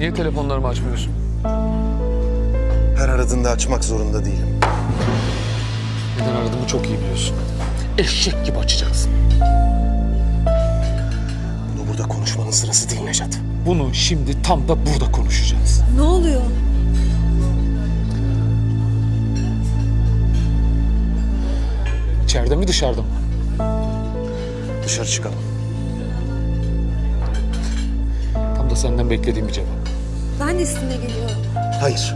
Niye telefonlarımı açmıyorsun? Her aradığında açmak zorunda değilim. Neden aradığımı çok iyi biliyorsun. Eşek gibi açacaksın. Bunu burada konuşmanın sırası değil Nejat. Bunu şimdi tam da burada konuşacağız. Ne oluyor? İçeride mi dışarıda mı? Dışarı çıkalım. Tam da senden beklediğim bir cevap. Ben de sizinle geliyorum. Hayır.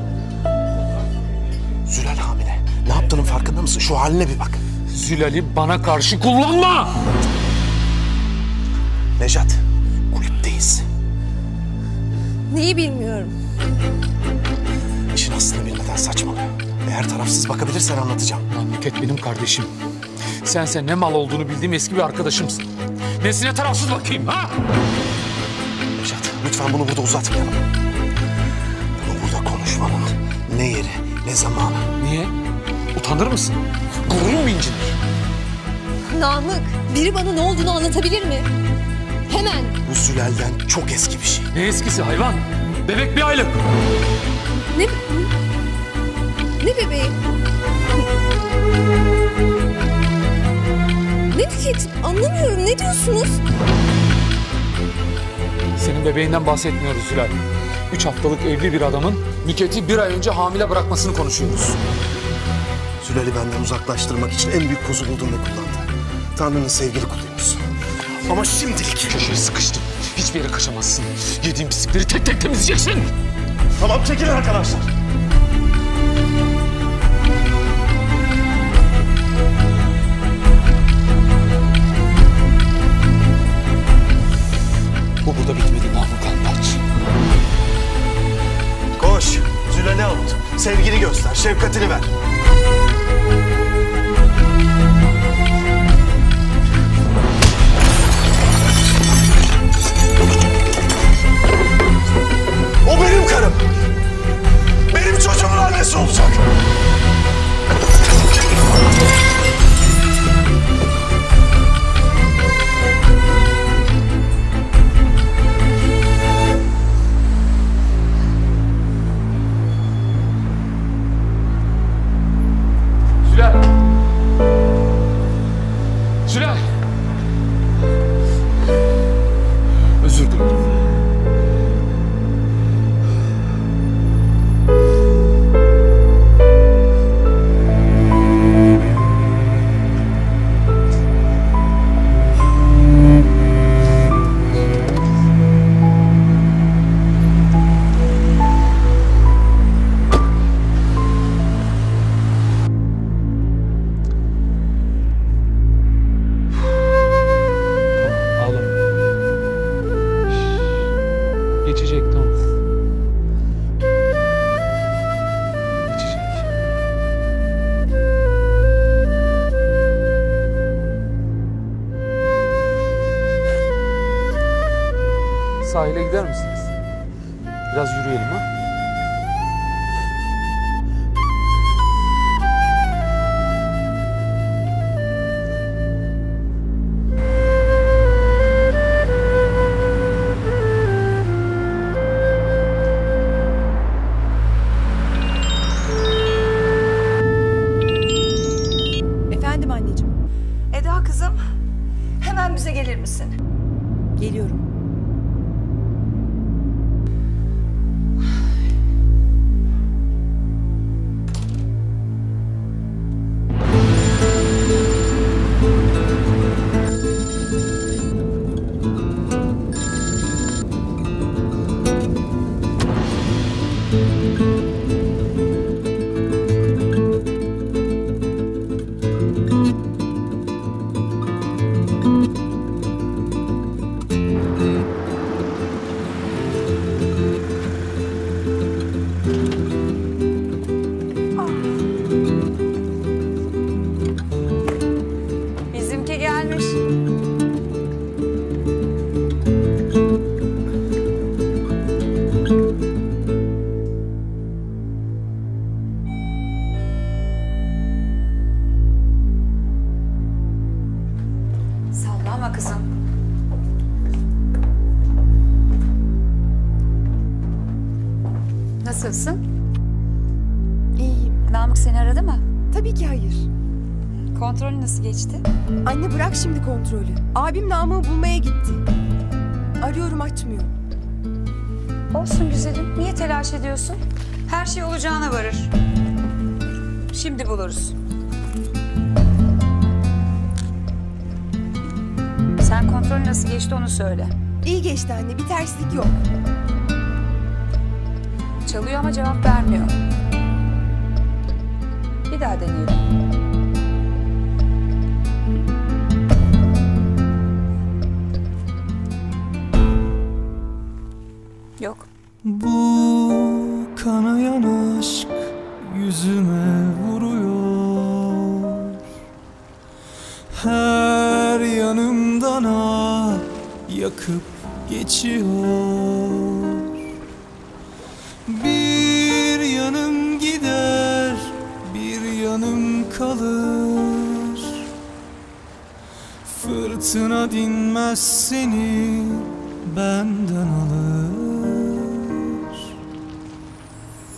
Zülal hamile. Ne yaptığının farkında mısın? Şu haline bir bak. Zülal'i bana karşı kullanma! Nejat, kulüpteyiz. Neyi bilmiyorum. İşin aslını bilmeden saçmalıyor. Eğer tarafsız bakabilirsen anlatacağım. Lan Nüket benim kardeşim. Sense ne mal olduğunu bildiğim eski bir arkadaşımsın. Nesine tarafsız bakayım ha? Nejat, lütfen bunu burada uzatmayalım. Konuşmanın ne yeri, ne zamanı. Niye? Utanır mısın? Gururun mu incinir? Namık, biri bana ne olduğunu anlatabilir mi? Hemen. Bu Zülal'den çok eski bir şey. Ne eskisi hayvan? Bebek bir aylık. Ne? Ne bebeği? Ne Nükhet? Anlamıyorum. Ne diyorsunuz? Senin bebeğinden bahsetmiyoruz Zülal. Üç haftalık evli bir adamın Nüket'i bir ay önce hamile bırakmasını konuşuyoruz. Zülal'i benden uzaklaştırmak için en büyük kozu buldun ve kullandın. Tanrı'nın sevgili kuluymuşsun. Ama şimdilik... Köşeye sıkıştım. Hiçbir yere kaçamazsın. Yediğin pislikleri tek tek temizleyeceksin. Tamam çekilin arkadaşlar. Bu burada bitmedi Zülal'i avut. Sevgini göster, şefkatini ver. O benim karım. Benim çocuğumun annesi olacak. Şşş. Buluruz. Sen kontrol nasıl geçti onu söyle. İyi geçti anne bir terslik yok. Çalıyor ama cevap vermiyor. Bir daha deneyelim. Yok. Bu kanayan aşk yüzüme yakıp geçiyor. Bir yanım gider bir yanım kalır. Fırtına dinmez seni benden alır.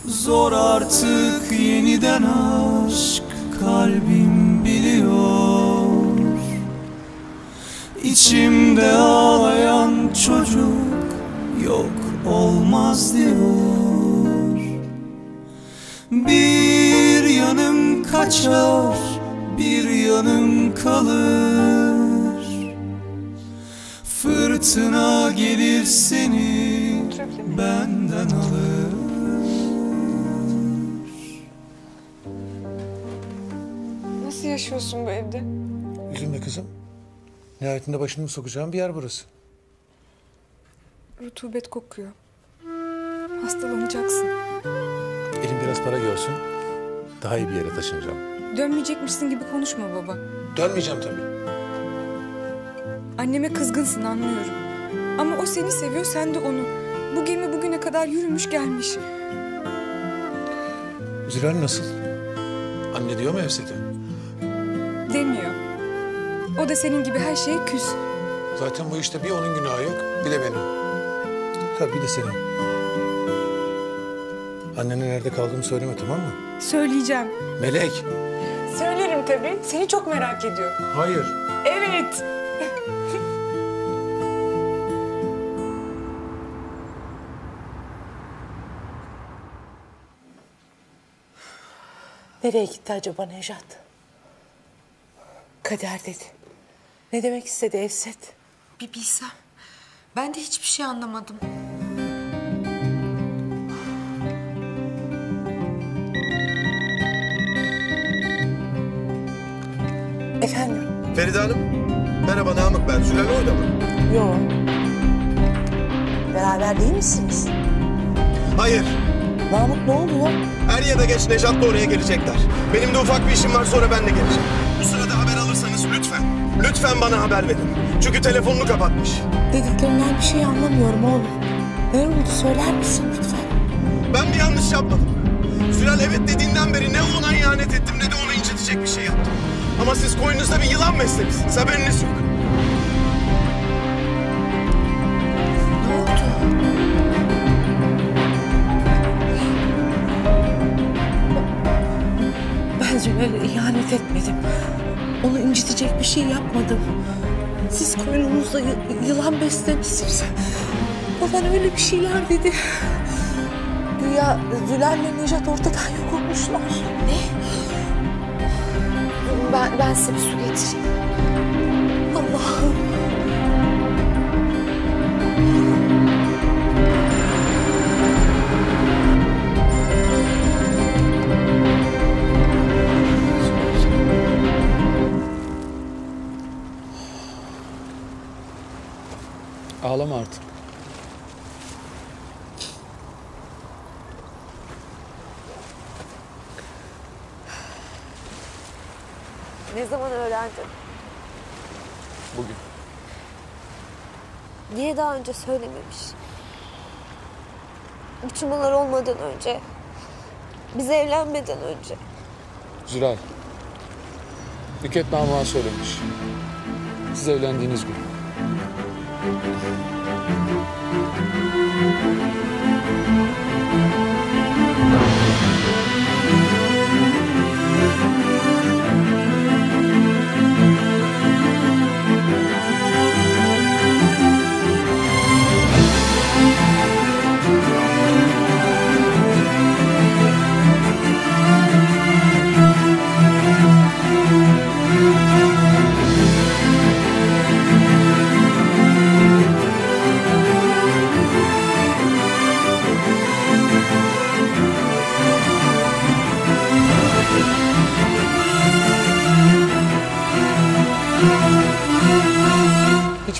Zor artık yeniden aşk kalbim İçimde ağlayan çocuk yok olmaz diyor Bir yanım kaçar bir yanım kalır Fırtına gelir seni benden alır Nasıl yaşıyorsun bu evde? Üzülme kızım. Nihayetinde başını sokacağım bir yer burası. Rutubet kokuyor. Hastalanacaksın. Elim biraz para görsün. Daha iyi bir yere taşınacağım. Dönmeyecekmişsin gibi konuşma baba. Dönmeyeceğim tabii. Anneme kızgınsın anlıyorum. Ama o seni seviyor, sen de onu. Bu gemi bugüne kadar yürümüş gelmiş. Zülal nasıl? Anne diyor mu Evset'e? Demiyor. O da senin gibi her şeye küs. Zaten bu işte bir onun günahı yok, bir de benim. Tabii bir de senin. Annene nerede kaldığımı söyleme tamam mı? Söyleyeceğim. Melek. Söylerim tabii. Seni çok merak ediyor. Hayır. Evet. Nereye gitti acaba Nejat? Kader dedi. Ne demek istedi Evset? Bir bilsem. Ben de hiçbir şey anlamadım. Efendim? Feride Hanım. Merhaba Namık ben. Zülal orada mı? Yok. Beraber değil misiniz? Hayır. Namık ne oluyor? Er ya da geç Nejat da oraya gelecekler. Benim de ufak bir işim var sonra ben de geleceğim. Lütfen. Bana haber verin. Çünkü telefonunu kapatmış. Dediklerinden bir şey anlamıyorum oğlum. Ne oldu söyler misin lütfen? Ben bir yanlış yapmadım. Zülal evet dediğinden beri ne ona ihanet ettim ne de onu incitecek bir şey yaptım. Ama siz koynunuzda bir yılan beslemişsiniz. Haberiniz yok. Ben Zülal'e ihanet etmedim. Onu incitecek bir şey yapmadım. Siz koynunuzda y- yılan beslemişsiniz. Baban öyle bir şeyler dedi. Güya Zülal'le Nejat ortadan yok olmuşlar. Ne? Ben, ben size bir su getireyim. Allah'ım. Ağlama artık. Ne zaman öğrendin? Bugün. Niye daha önce söylememiş? Bütün bunlar olmadan önce. Biz evlenmeden önce. Zülal. Nüket Namık'a söylemiş. Siz evlendiğiniz gün. Música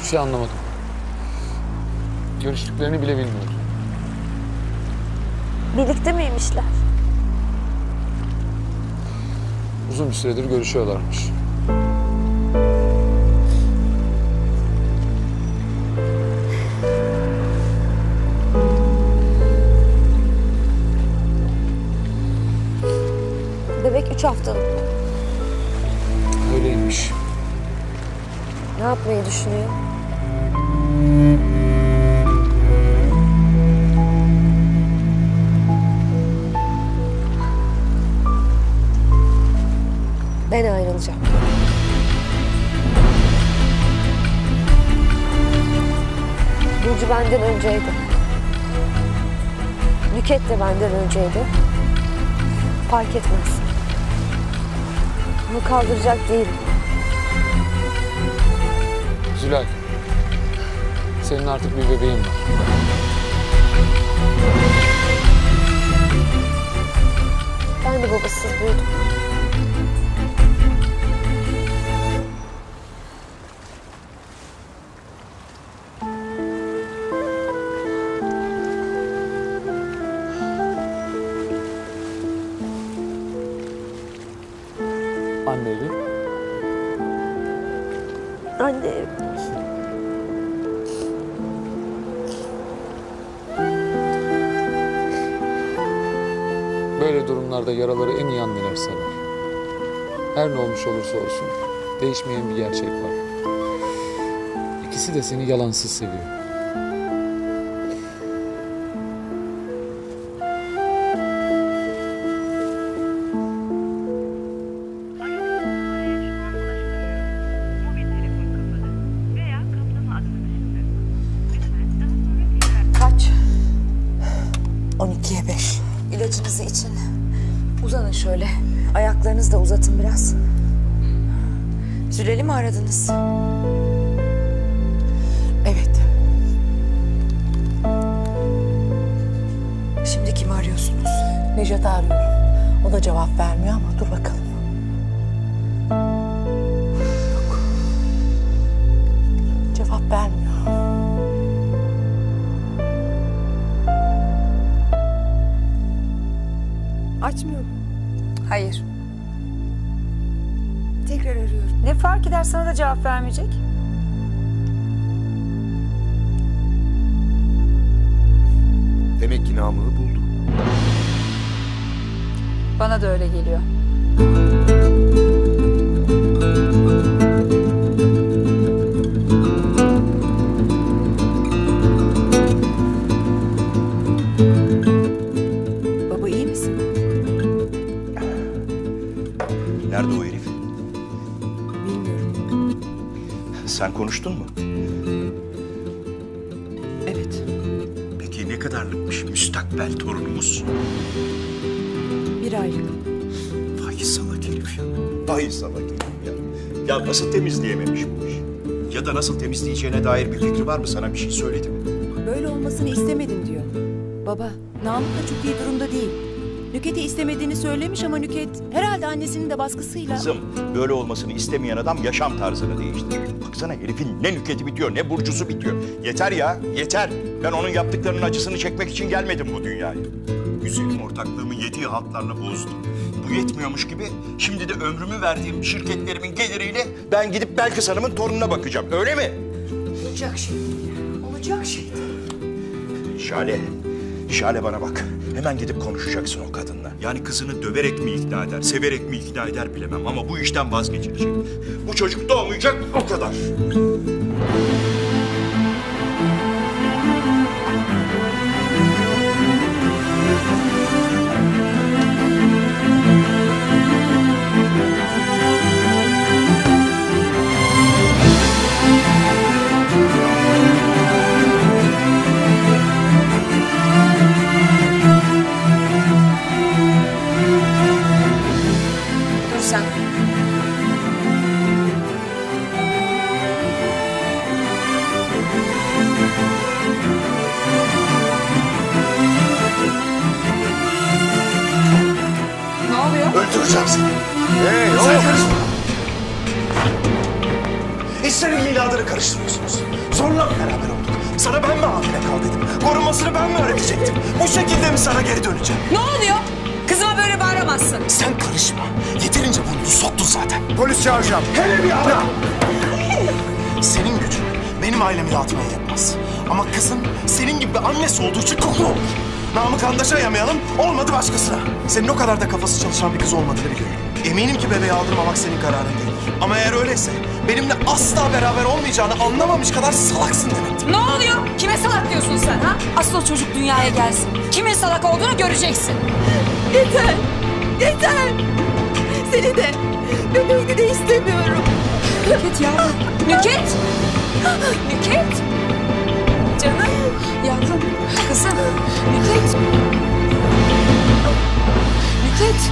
Hiçbir şey anlamadım. Görüştüklerini bile bilmiyordum. Birlikte miymişler? Uzun bir süredir görüşüyorlarmış. Bebek üç haftalık. Öyleymiş. Ne yapmayı düşünüyor? Ben ayrılacağım. Burcu benden önceydi. Nüket de benden önceydi. Fark etmez. Bunu kaldıracak değilim. Zülal. Senin artık bir bebeğin var. Ben de babasız büyüdüm. Yaraları en iyi anneler sarar. Her ne olmuş olursa olsun değişmeyen bir gerçek var. İkisi de seni yalansız seviyor. Müstakbel torunumuz? Bir aylık. Vay salak herif ya. Vay salak herif ya. Ya nasıl temizleyememiş bu işi? Ya da nasıl temizleyeceğine dair bir fikri var mı? Sana bir şey söyledi mi? Böyle olmasını istemedim diyor. Baba, Namık da çok iyi durumda değil. Nüket'i istemediğini söylemiş ama Nüket herhalde annesinin de baskısıyla... Kızım böyle olmasını istemeyen adam yaşam tarzını değiştirir. Baksana herifin ne nüketi bitiyor ne burcusu bitiyor. Yeter ya yeter. Ben onun yaptıklarının acısını çekmek için gelmedim bu dünyaya. Güzelim ortaklığımı yediği haltlarla bozdum. Bu yetmiyormuş gibi şimdi de ömrümü verdiğim şirketlerimin geliriyle ben gidip Belkıs Hanım'ın torununa bakacağım. Öyle mi? Olacak şey değil. Olacak şey değil. Şale, Şale bana bak. Hemen gidip konuşacaksın o kadınla. Yani kızını döverek mi ikna eder, severek mi ikna eder bilemem ama bu işten vazgeçirecek. Bu çocuk doğmayacak o kadar. Mi sana geri döneceğim? Ne oluyor? Kızıma böyle bağıramazsın. Sen karışma. Yeterince burnunu soktun zaten. Polis çağıracağım. Hele bir ara. Senin gücün benim ailemi dağıtmaya yetmez. Ama kızın senin gibi bir annesi olduğu için koklu olur. Namık Andaş'a yamayalım, olmadı başkasına. Senin o kadar da kafası çalışan bir kız olmadığını biliyorum. Eminim ki bebeği aldırmamak senin kararın değildir. Ama eğer öyleyse benimle asla beraber olmayacağını anlamamış kadar salaksın demektir. Ne oluyor? Kime salak diyorsun sen ha? Asıl o çocuk dünyaya gelsin. Kimin salak olduğunu göreceksin. Yeter. Yeter. Seni de bebeğini de istemiyorum. Nüket yavrum. Nüket. Nüket. Canım. Yavrum. Kızım. Nüket. Nüket.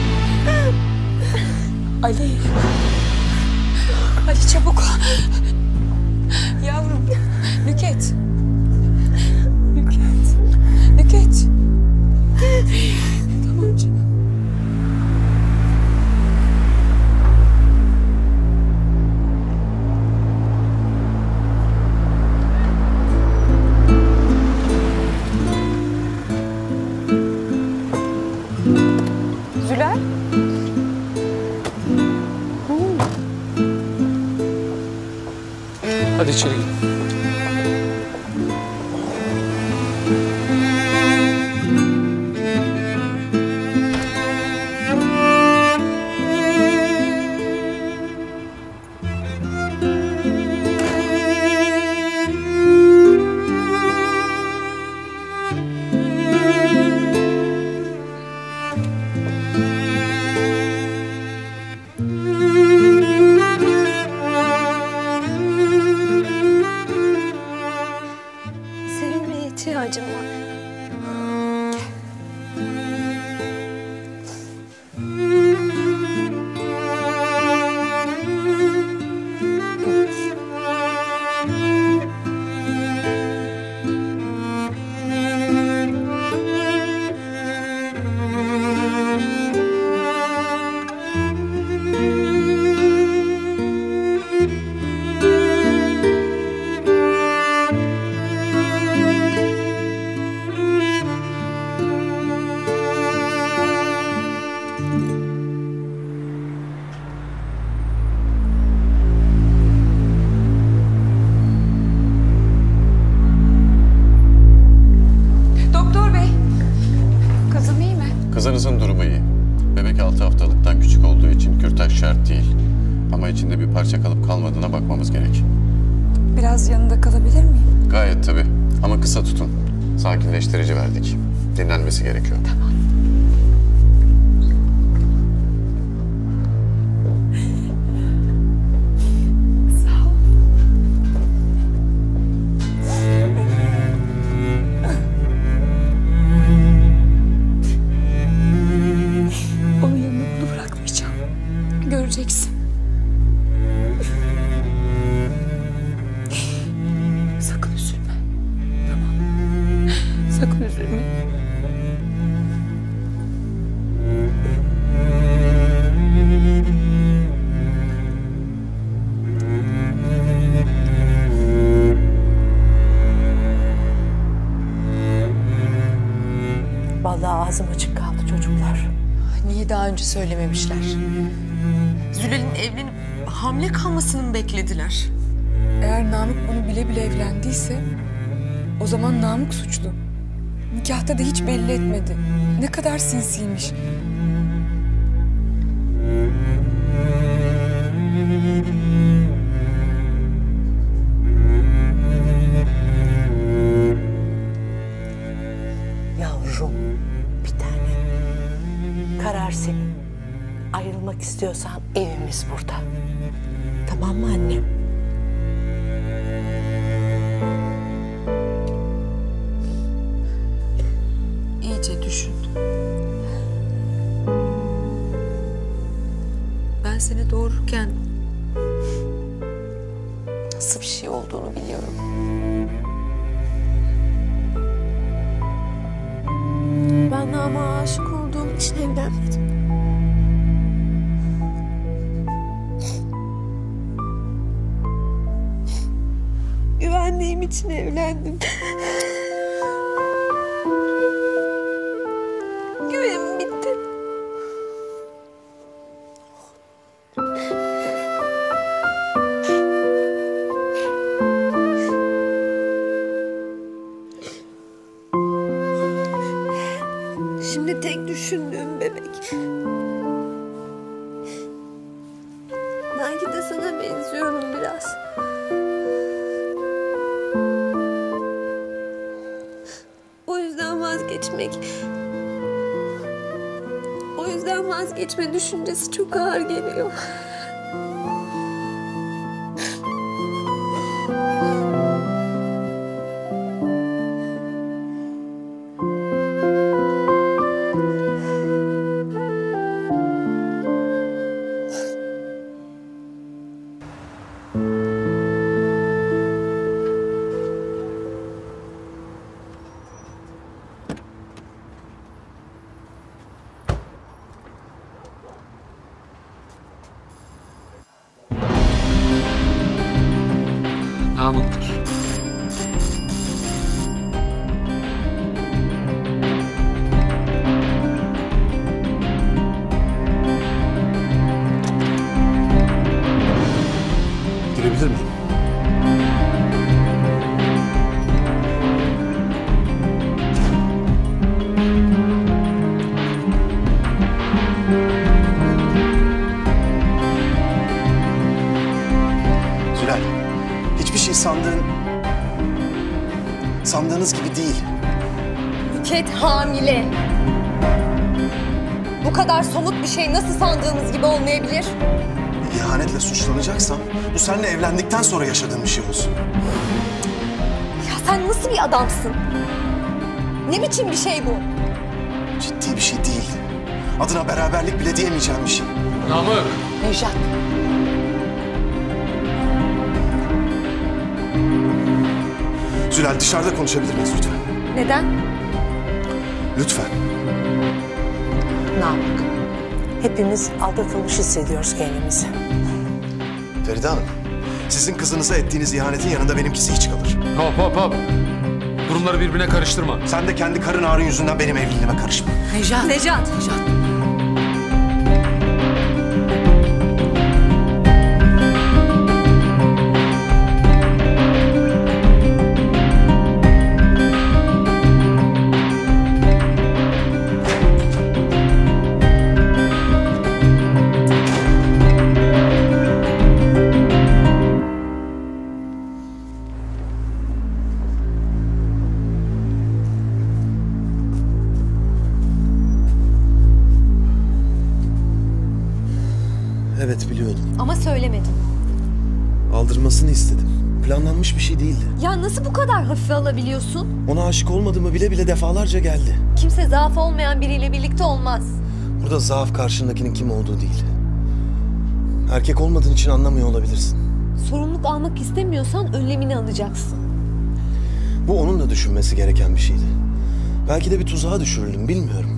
Ali. Ali çabuk. Hadi içeri. Evlendiyse o zaman Namık suçlu. Nikahta da hiç belli etmedi. Ne kadar sinsiymiş. Çok ağır geliyor. Olmayabilir? İhanetle suçlanacaksam bu seninle evlendikten sonra yaşadığım bir şey olsun. Ya sen nasıl bir adamsın? Ne biçim bir şey bu? Ciddi bir şey değil. Adına beraberlik bile diyemeyeceğim bir şey. Namık! Nejat. Zülal dışarıda konuşabilir miyiz lütfen? Neden? Lütfen. Namık. Hepimiz aldatılmış hissediyoruz kendimizi. Feride Hanım, sizin kızınıza ettiğiniz ihanetin yanında benimkisi hiç kalır. Hop hop hop! Durumları birbirine karıştırma. Sen de kendi karın ağrın yüzünden benim evliliğime karışma. Nejat. Necat. Nejat. Hafife alabiliyorsun? Ona aşık olmadığımı bile bile defalarca geldi. Kimse zaaf olmayan biriyle birlikte olmaz. Burada zaaf karşındakinin kim olduğu değil. Erkek olmadığın için anlamıyor olabilirsin. Sorumluluk almak istemiyorsan önlemini alacaksın. Bu onun da düşünmesi gereken bir şeydi. Belki de bir tuzağa düşürüldüm bilmiyorum.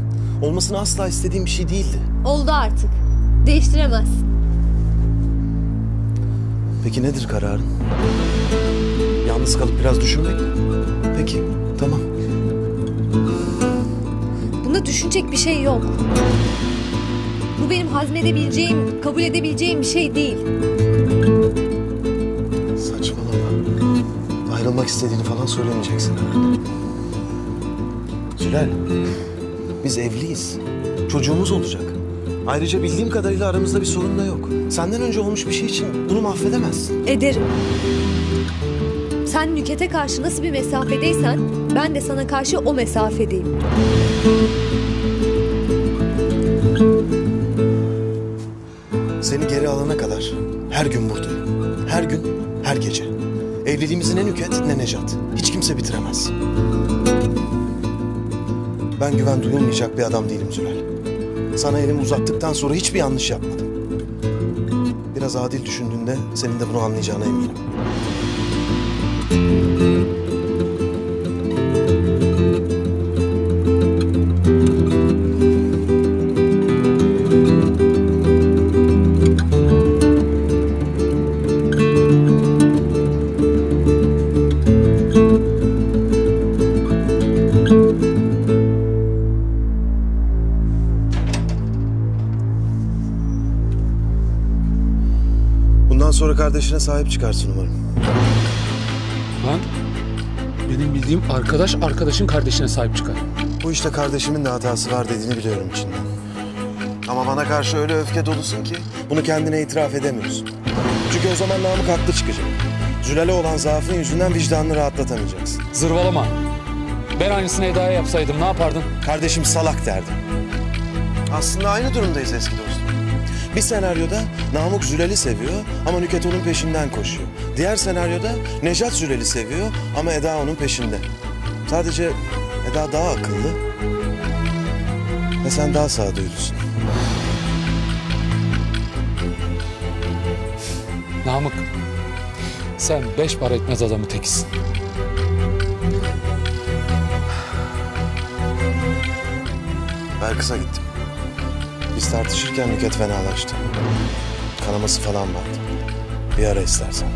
Olmasını asla istediğim bir şey değildi. Oldu artık. Değiştiremezsin. Peki nedir kararın? Yalnız kalıp biraz düşünmek mi? Peki, tamam. Bunda düşünecek bir şey yok. Bu benim hazmedebileceğim, kabul edebileceğim bir şey değil. Saçmalama. Ayrılmak istediğini falan söylemeyeceksin herhalde. Zülal, biz evliyiz. Çocuğumuz olacak. Ayrıca bildiğim kadarıyla aramızda bir sorun da yok. Senden önce olmuş bir şey için bunu mahvedemezsin. Ederim. Sen Nüket'e karşı nasıl bir mesafedeysen ben de sana karşı o mesafedeyim. Seni geri alana kadar her gün buradayım. Her gün, her gece. Evliliğimizi ne Nüket ne Necat. Hiç kimse bitiremez. Ben güven duyulmayacak bir adam değilim Zülal. Sana elimi uzattıktan sonra hiçbir yanlış yapmadım. Biraz adil düşündüğünde senin de bunu anlayacağına eminim. Kardeşine sahip çıkarsın umarım. Ben benim bildiğim arkadaş arkadaşın kardeşine sahip çıkar. Bu işte kardeşimin de hatası var dediğini biliyorum içinden. Ama bana karşı öyle öfke dolusun ki bunu kendine itiraf edemiyorsun. Çünkü o zaman Namık haklı çıkacak. Zülal'e olan zaafın yüzünden vicdanını rahatlatamayacaksın. Zırvalama. Ben aynısını Eda'ya yapsaydım ne yapardın? Kardeşim salak derdim. Aslında aynı durumdayız eski. Bir senaryoda Namık Zülal'i seviyor ama Nüket onun peşinden koşuyor. Diğer senaryoda Nejat Zülal'i seviyor ama Eda onun peşinde. Sadece Eda daha akıllı ve sen daha sağduyulusun. Namık. Sen beş para etmez adamı tekisin. Belkıs'a gittim. Tartışırken Nüket fenalaştı. Kanaması falan vardı. Bir ara istersen.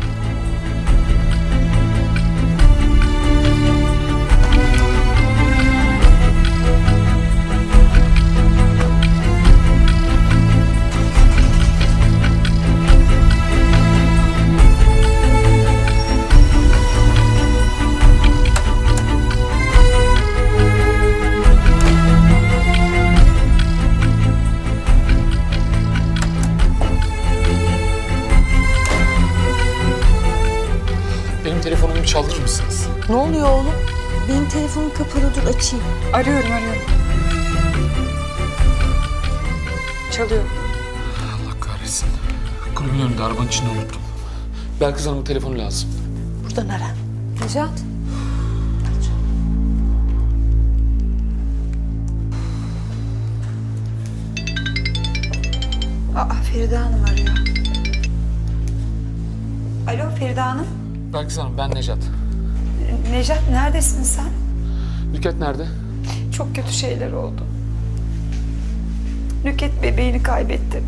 Ne oluyor oğlum? Benim telefonum kapalı dur açayım. Arıyorum arıyorum. Çalıyor. Allah kahretsin. Kulübün önünde arabanın içinde unuttum. Belkıs Hanım'ın telefonu lazım. Buradan ara. Necat. Aa Feride Hanım arıyor. Alo Feride Hanım. Belkıs Hanım ben Nejat. Nejat neredesin sen? Nüket nerede? Çok kötü şeyler oldu. Nüket bebeğini kaybetti.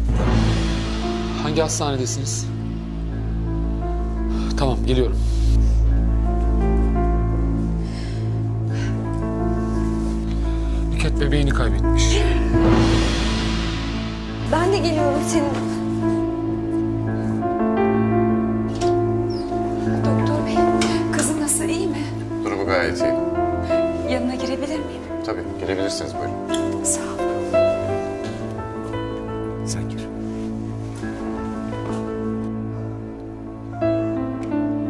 Hangi hastanedesiniz? Tamam geliyorum. Nüket bebeğini kaybetmiş. Ben de geliyorum senin. Tabii gelebilirsiniz buyurun. Sağ ol. Sen gir.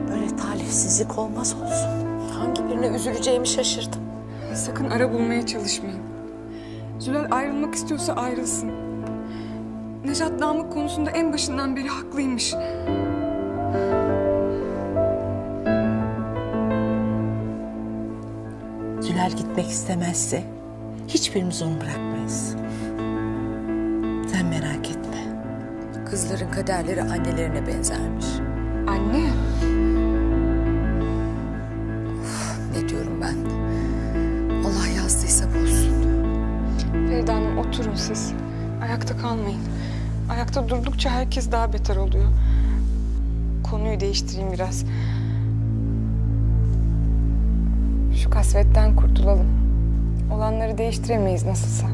Böyle talihsizlik olmaz olsun. Hangi birine üzüleceğimi şaşırdım. Sakın ara bulmaya çalışmayın. Zülal ayrılmak istiyorsa ayrılsın. Nejat Namık konusunda en başından beri haklıymış. Zülal gitmek istemezse hiçbirimiz onu bırakmayız. Sen merak etme. Kızların kaderleri annelerine benzermiş. Anne. Ne diyorum ben? Allah yazdıysa bozsun. Feride Hanım oturun siz. Ayakta kalmayın. Ayakta durdukça herkes daha beter oluyor. Konuyu değiştireyim biraz. Şu kasvetten kurtulalım. Olanları değiştiremeyiz nasılsa.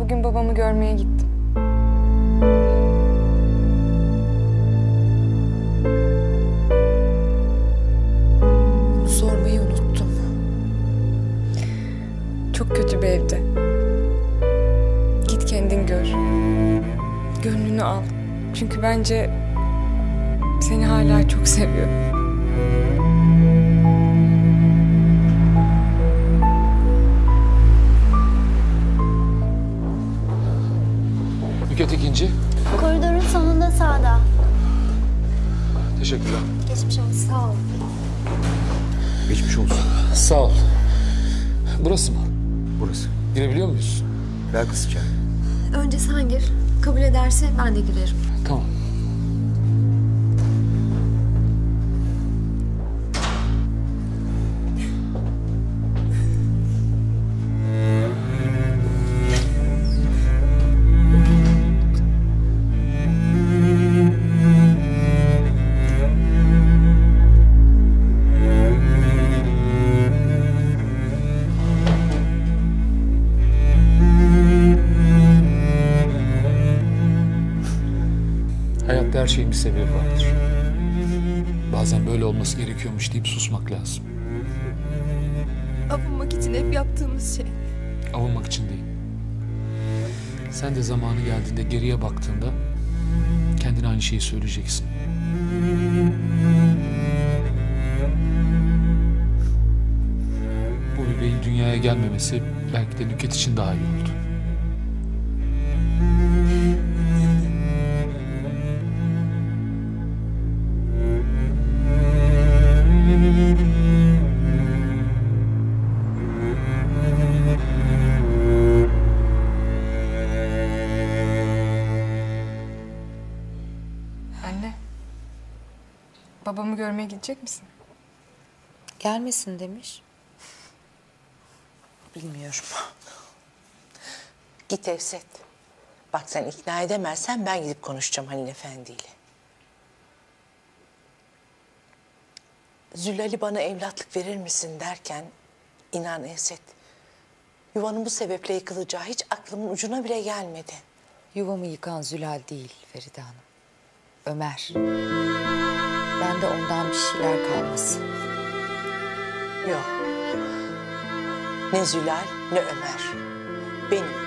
Bugün babamı görmeye gittim. Sormayı unuttum. Çok kötü bir evde. Git kendin gör. Gönlünü al. Çünkü bence seni hala çok seviyor. Nüket ikinci. Koridorun sonunda sağda. Teşekkürler. Geçmiş olsun. Sağ ol. Geçmiş olsun. Sağ ol. Burası mı? Burası. Girebiliyor muyuz? Belkıs içeride. Önce sen gir. Kabul ederse ben de girerim. Bir sebebi vardır. Bazen böyle olması gerekiyormuş deyip susmak lazım. Avunmak için hep yaptığımız şey. Avunmak için değil. Sen de zamanı geldiğinde geriye baktığında kendine aynı şeyi söyleyeceksin. Bu bebeğin dünyaya gelmemesi belki de Nüket için daha iyi oldu. Görmeye gidecek misin? Gelmesin demiş. Bilmiyorum. Git Evset. Bak sen ikna edemezsen ben gidip konuşacağım Halil Efendi ile. Zülali bana evlatlık verir misin derken inan Evset. Yuvanın bu sebeple yıkılacağı hiç aklımın ucuna bile gelmedi. Yuvamı yıkan Zülal değil Feride Hanım. Ömer. Ben de ondan bir şeyler kalması. Yok. Ne Zülal ne Ömer. Benim.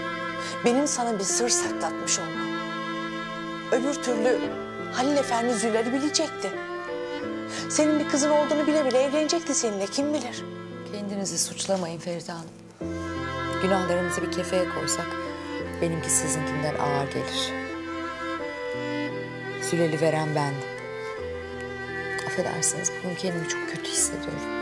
Benim sana bir sır saklatmış olmam. Öbür türlü Halil Efendi Zülal'i bilecekti. Senin bir kızın olduğunu bile bile evlenecekti seninle kim bilir. Kendinizi suçlamayın Feride Hanım. Günahlarımızı bir kefeye koysak benimki sizinkinden ağır gelir. Zülal'i veren bendim. Affedersiniz bugün kendimi çok kötü hissediyorum.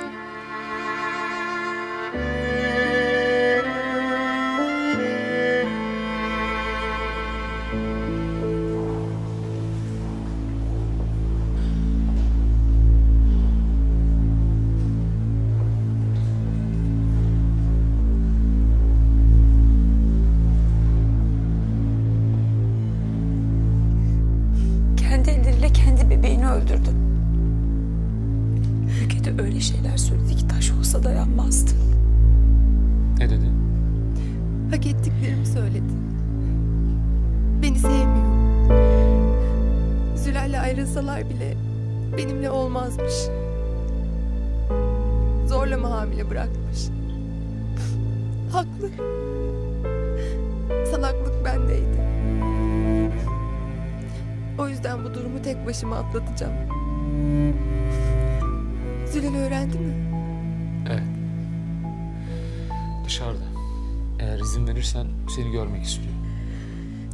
İzin verirsen seni görmek istiyor.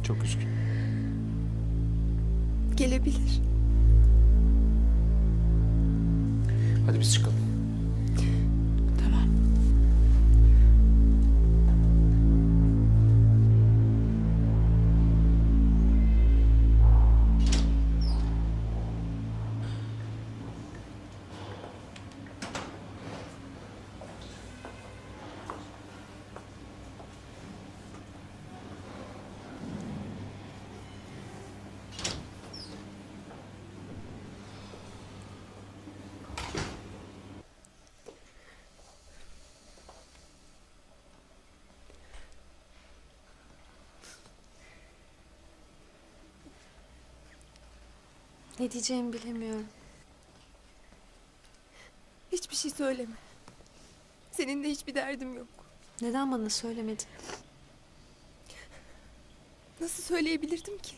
Çok üzgün. Gelebilir. Hadi biz çıkalım. Ne diyeceğimi bilemiyorum. Hiçbir şey söyleme. Seninle hiçbir derdim yok. Neden bana söylemedin? Nasıl söyleyebilirdim ki?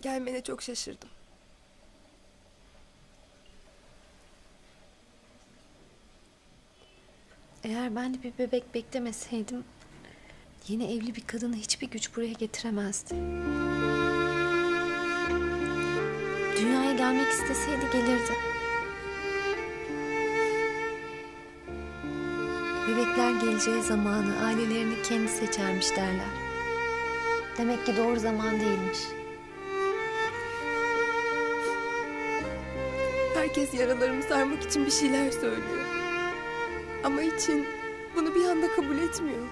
Gelmene çok şaşırdım. Eğer ben de bir bebek beklemeseydim... ...yeni evli bir kadını hiçbir güç buraya getiremezdi. Dünyaya gelmek isteseydi gelirdi. Bebekler geleceği zamanı ailelerini kendi seçermiş derler. Demek ki doğru zaman değilmiş. Herkes yaralarımı sarmak için bir şeyler söylüyor. Ama için bunu bir anda kabul etmiyor.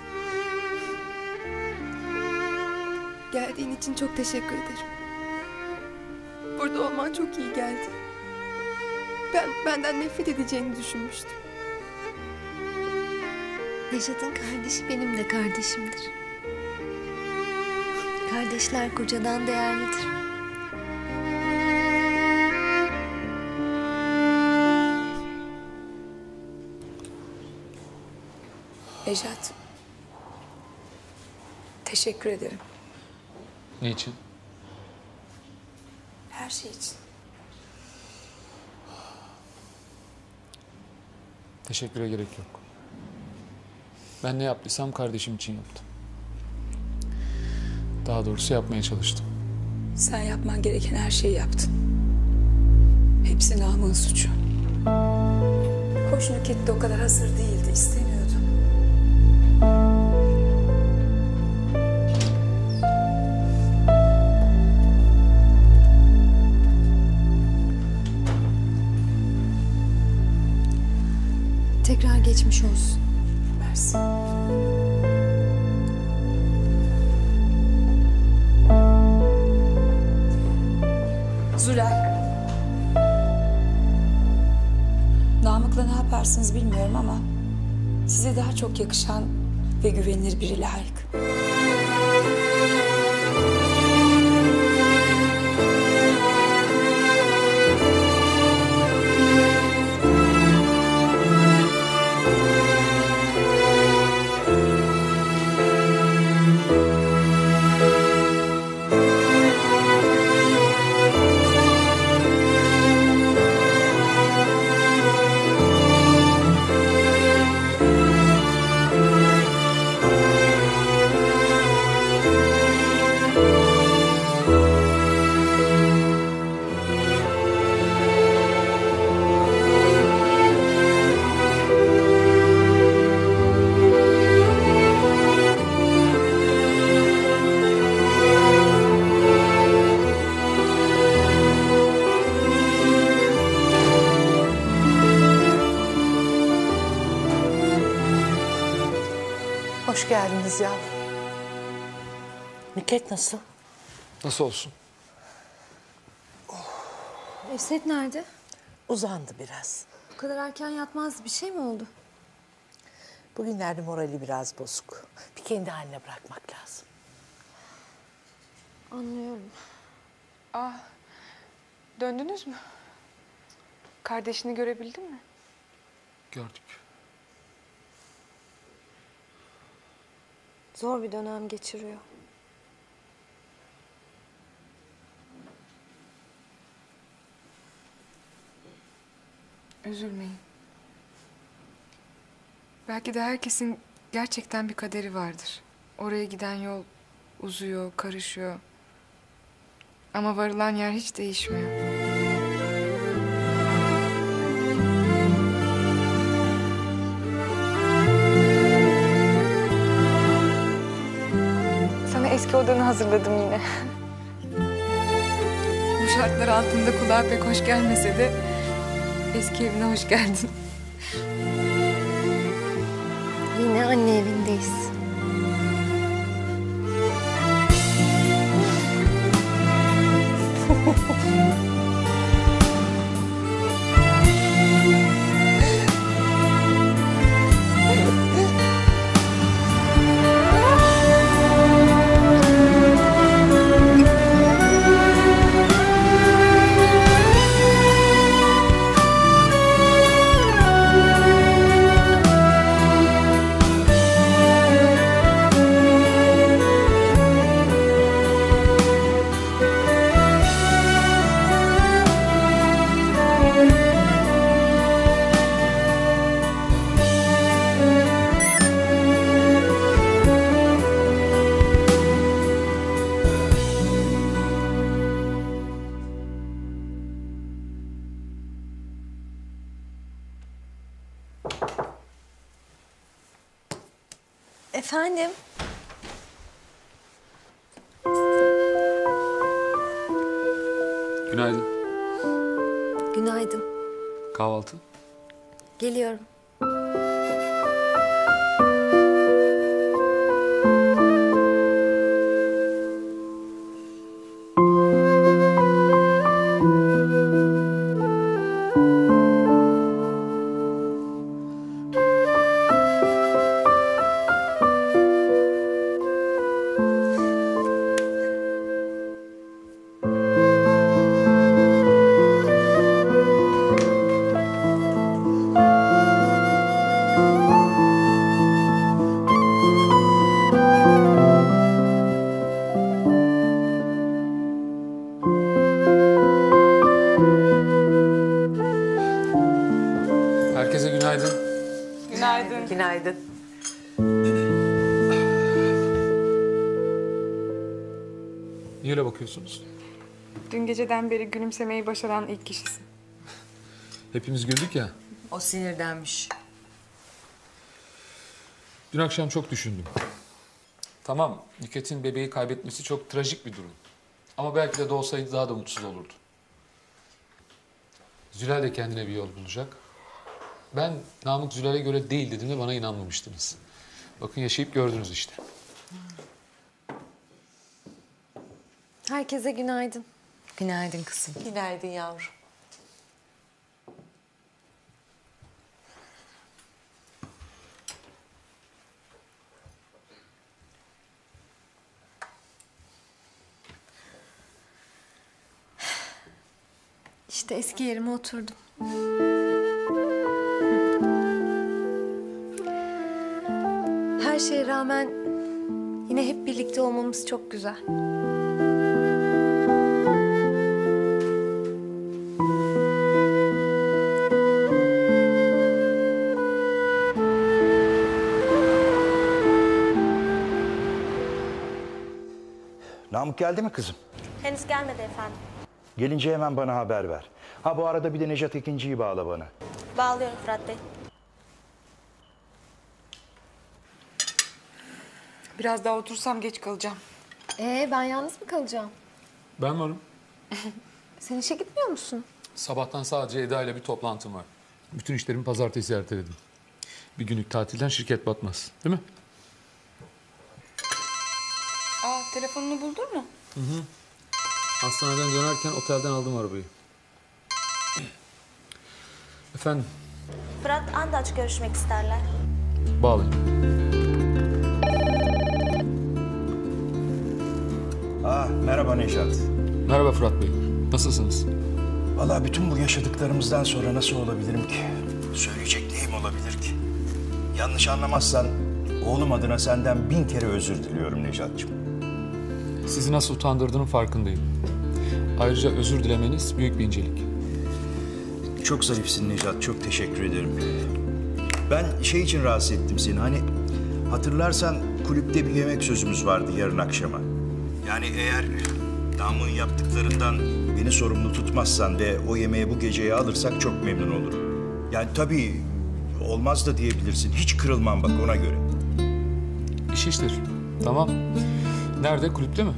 Geldiğin için çok teşekkür ederim. Burada olman çok iyi geldi. Ben benden nefret edeceğini düşünmüştüm. Nejat'ın kardeşi benim de kardeşimdir. Kardeşler kocadan değerlidir. Nejat. Teşekkür ederim. Ne için? Her şey için. Teşekküre gerek yok. Ben ne yaptıysam kardeşim için yaptım. Daha doğrusu yapmaya çalıştım. Sen yapman gereken her şeyi yaptın. Hepsi Namık'ın suçu. Hoş Nüket de o kadar hazır değildi, istemiyordu. Geçmiş olsun. Mersi. Zülal. Namık'la ne yaparsınız bilmiyorum ama size daha çok yakışan ve güvenilir biri layık. Hoş geldiniz yavrum. Nüket nasıl? Nasıl olsun? Esnet nerede? Uzandı biraz. Bu kadar erken yatmaz. Bir şey mi oldu? Bugünlerde morali biraz bozuk. Bir kendi haline bırakmak lazım. Anlıyorum. Ah, döndünüz mü? Kardeşini görebildin mi? Gördük. Zor bir dönem geçiriyor. Üzülmeyin. Belki de herkesin gerçekten bir kaderi vardır. Oraya giden yol uzuyor, karışıyor. Ama varılan yer hiç değişmiyor. Eski odanı hazırladım yine. Bu şartlar altında kulağa pek hoş gelmese de eski evine hoş geldin. Yine anne evindeyiz. Kahvaltı? Geliyorum. Geceden beri gülümsemeyi başaran ilk kişisin. Hepimiz güldük ya. O sinirdenmiş. Dün akşam çok düşündüm. Tamam, Nüket'in bebeği kaybetmesi çok trajik bir durum. Ama belki de doğsaydı daha da mutsuz olurdu. Zülal de kendine bir yol bulacak. Ben Namık Zülal'e göre değil dedim de bana inanmamıştınız. Bakın yaşayıp gördünüz işte. Herkese günaydın. Günaydın kızım. Günaydın yavrum. İşte eski yerime oturdum. Her şeye rağmen yine hep birlikte olmamız çok güzel. Namık geldi mi kızım? Henüz gelmedi efendim. Gelince hemen bana haber ver. Ha bu arada bir de Nejat ikinciyi bağla bana. Bağlıyorum Fırat Bey. Biraz daha otursam geç kalacağım. Ee ben yalnız mı kalacağım? Ben varım. Sen işe gitmiyor musun? Sabahtan sadece Eda ile bir toplantım var. Bütün işlerimi pazartesi erteledim. Bir günlük tatilden şirket batmaz. Değil mi? Aa telefonunu buldun mu? Hı hı. Hastaneden dönerken otelden aldım arabayı. Efendim, Fırat Andaç görüşmek isterler. bağlayın. Ah merhaba Nejat. Merhaba Fırat Bey. Nasılsınız? Vallahi bütün bu yaşadıklarımızdan sonra nasıl olabilirim ki? Söyleyecek neyim olabilir ki? Yanlış anlamazsan oğlum adına senden bin kere özür diliyorum Nejat'cığım. Sizi nasıl utandırdığının farkındayım. Ayrıca özür dilemeniz büyük bir incelik. Çok zarifsin Nejat, çok teşekkür ederim. Ben şey için rahatsız ettim seni. Hani hatırlarsan kulüpte bir yemek sözümüz vardı yarın akşama. Yani eğer Namık'ın yaptıklarından beni sorumlu tutmazsan ve o yemeği bu geceye alırsak çok memnun olurum. Yani tabii olmaz da diyebilirsin. Hiç kırılmam bak ona göre. İş iştir. Tamam. Nerede? Kulüpte mi?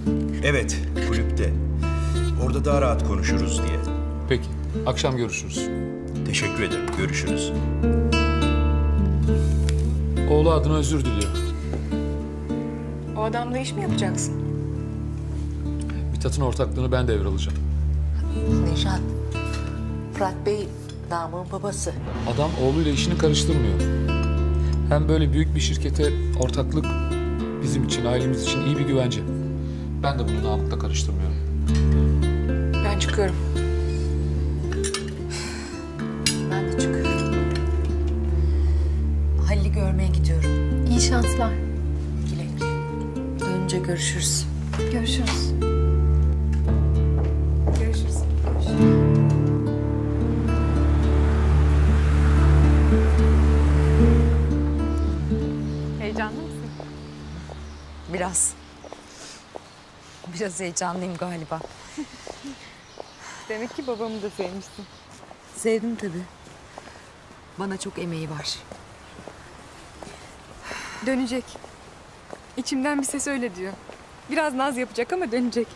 Evet, kulüpte. Orada daha rahat konuşuruz diye. Peki. Akşam görüşürüz. Teşekkür ederim. Görüşürüz. Oğlu adına özür diliyor. O adamla iş mi yapacaksın? Mithat'ın ortaklığını ben devralacağım. Nejat. Fırat Bey Namık'ın babası. Adam oğluyla işini karıştırmıyor. Hem böyle büyük bir şirkete ortaklık bizim için, ailemiz için iyi bir güvence. Ben de bunu Namık'la karıştırmıyorum. Ben çıkıyorum. Ben de çıkıyorum. Halil'i görmeye gidiyorum. İyi şanslar. Güle güle. Dönünce görüşürüz. Görüşürüz. Biraz. Biraz heyecanlıyım galiba. Demek ki babamı da sevmişsin. Sevdim tabii. Bana çok emeği var. Dönecek. İçimden bir ses öyle diyor. Biraz naz yapacak ama dönecek.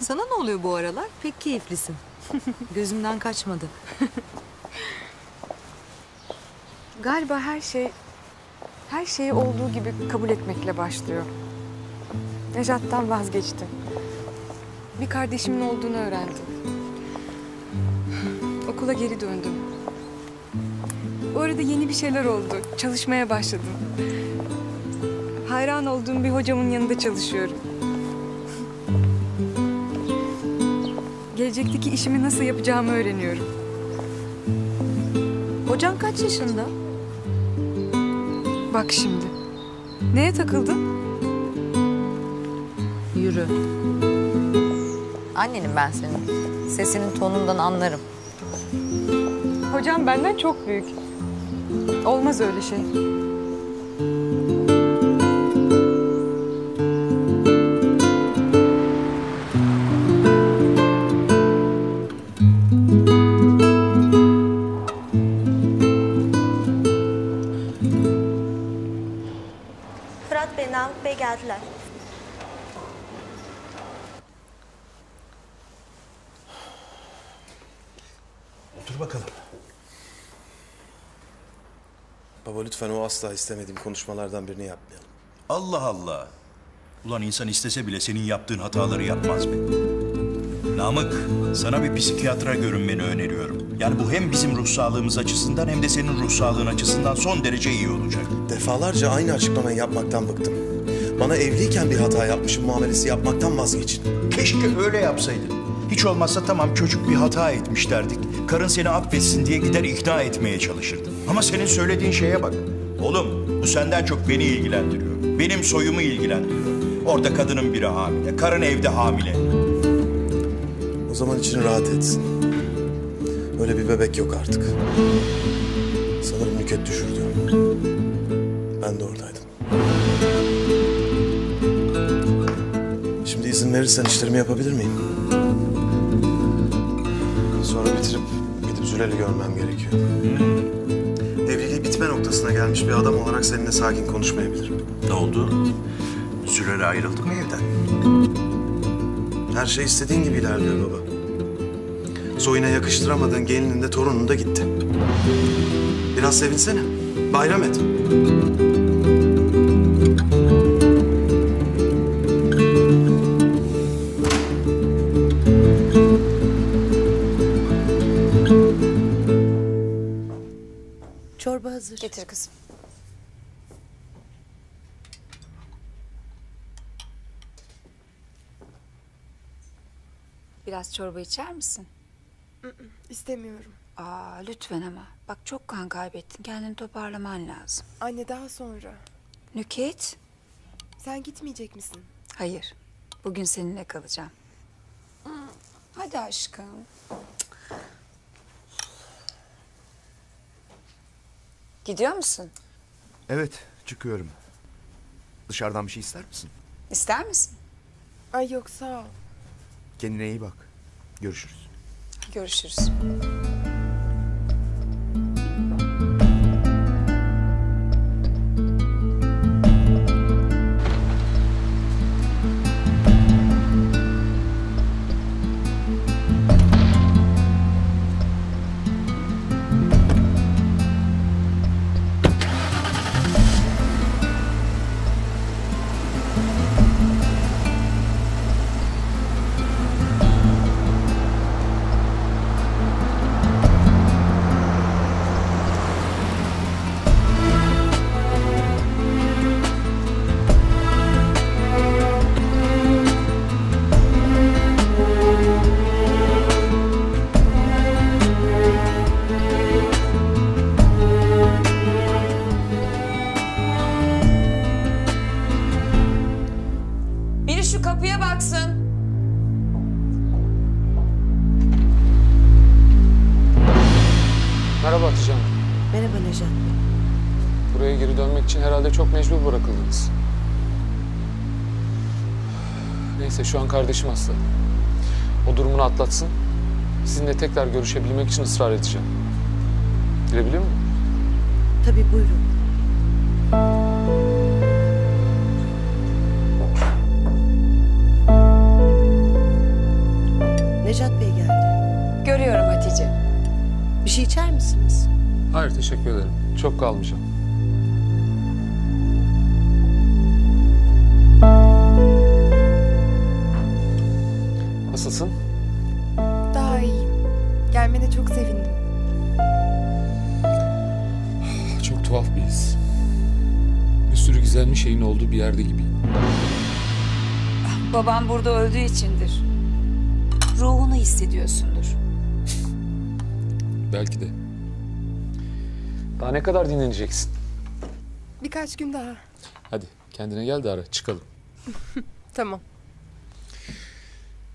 Sana ne oluyor bu aralar? Pek keyiflisin. Gözümden kaçmadı. Galiba her şey her şeyi olduğu gibi kabul etmekle başlıyor. Nejat'tan vazgeçtim. Bir kardeşimin olduğunu öğrendim. Okula geri döndüm. Bu arada yeni bir şeyler oldu. Çalışmaya başladım. Hayran olduğum bir hocamın yanında çalışıyorum. Gelecekteki işimi nasıl yapacağımı öğreniyorum. Hocan kaç yaşında? Bak şimdi. Neye takıldın? Yürü. Annenim ben senin. Sesinin tonundan anlarım. Hocam benden çok büyük. Olmaz öyle şey. Lütfen o asla istemediğim konuşmalardan birini yapmayalım. Allah Allah. Ulan insan istese bile senin yaptığın hataları yapmaz be. Namık, sana bir psikiyatra görünmeni öneriyorum. Yani bu hem bizim ruh sağlığımız açısından hem de senin ruh sağlığın açısından son derece iyi olacak. Defalarca aynı açıklamayı yapmaktan bıktım. Bana evliyken bir hata yapmışım muamelesi yapmaktan vazgeçin. Keşke öyle yapsaydın. Hiç olmazsa tamam çocuk bir hata etmiş derdik. Karın seni affetsin diye gider ikna etmeye çalışırdın. Ama senin söylediğin şeye bak. Oğlum bu senden çok beni ilgilendiriyor. Benim soyumu ilgilendiriyor. Orada kadının biri hamile, karın evde hamile. O zaman için rahat etsin. Öyle bir bebek yok artık. Sanırım Nüket düşürdü. Ben de oradaydım. Şimdi izin verirsen işlerimi yapabilir miyim? Zülal'i görmem gerekiyor. Evliliği bitme noktasına gelmiş bir adam olarak seninle sakin konuşmayabilirim. Ne oldu? Zülal ayrıldı mı evden? Her şey istediğin gibi ilerliyor baba. Soyuna yakıştıramadığın gelinin de torunun da gitti. Biraz sevinsene. Bayram et. Getir kızım. Biraz çorba içer misin? İstemiyorum. Aa lütfen ama. Bak çok kan kaybettin. Kendini toparlaman lazım. Anne daha sonra. Nüket? Sen gitmeyecek misin? Hayır. Bugün seninle kalacağım. Hadi aşkım. Gidiyor musun? Evet, çıkıyorum. Dışarıdan bir şey ister misin? İster misin? Ay yok sağ ol. Kendine iyi bak. Görüşürüz. Görüşürüz. Kardeşim hasta. O durumunu atlatsın. Sizinle tekrar görüşebilmek için ısrar edeceğim. Girebilir miyim? Tabii buyurun. Nejat Bey geldi. Görüyorum Hatice. Bir şey içer misiniz? Hayır teşekkür ederim. Çok kalmayacağım. Nasılsın? Daha iyiyim. Gelmene çok sevindim. Çok tuhaf bir his. Bir sürü gizemli şeyin olduğu bir yerde gibiyim. Babam burada öldüğü içindir. Ruhunu hissediyorsundur. Belki de. Daha ne kadar dinleneceksin? Birkaç gün daha. Hadi kendine gel de ara çıkalım. Tamam.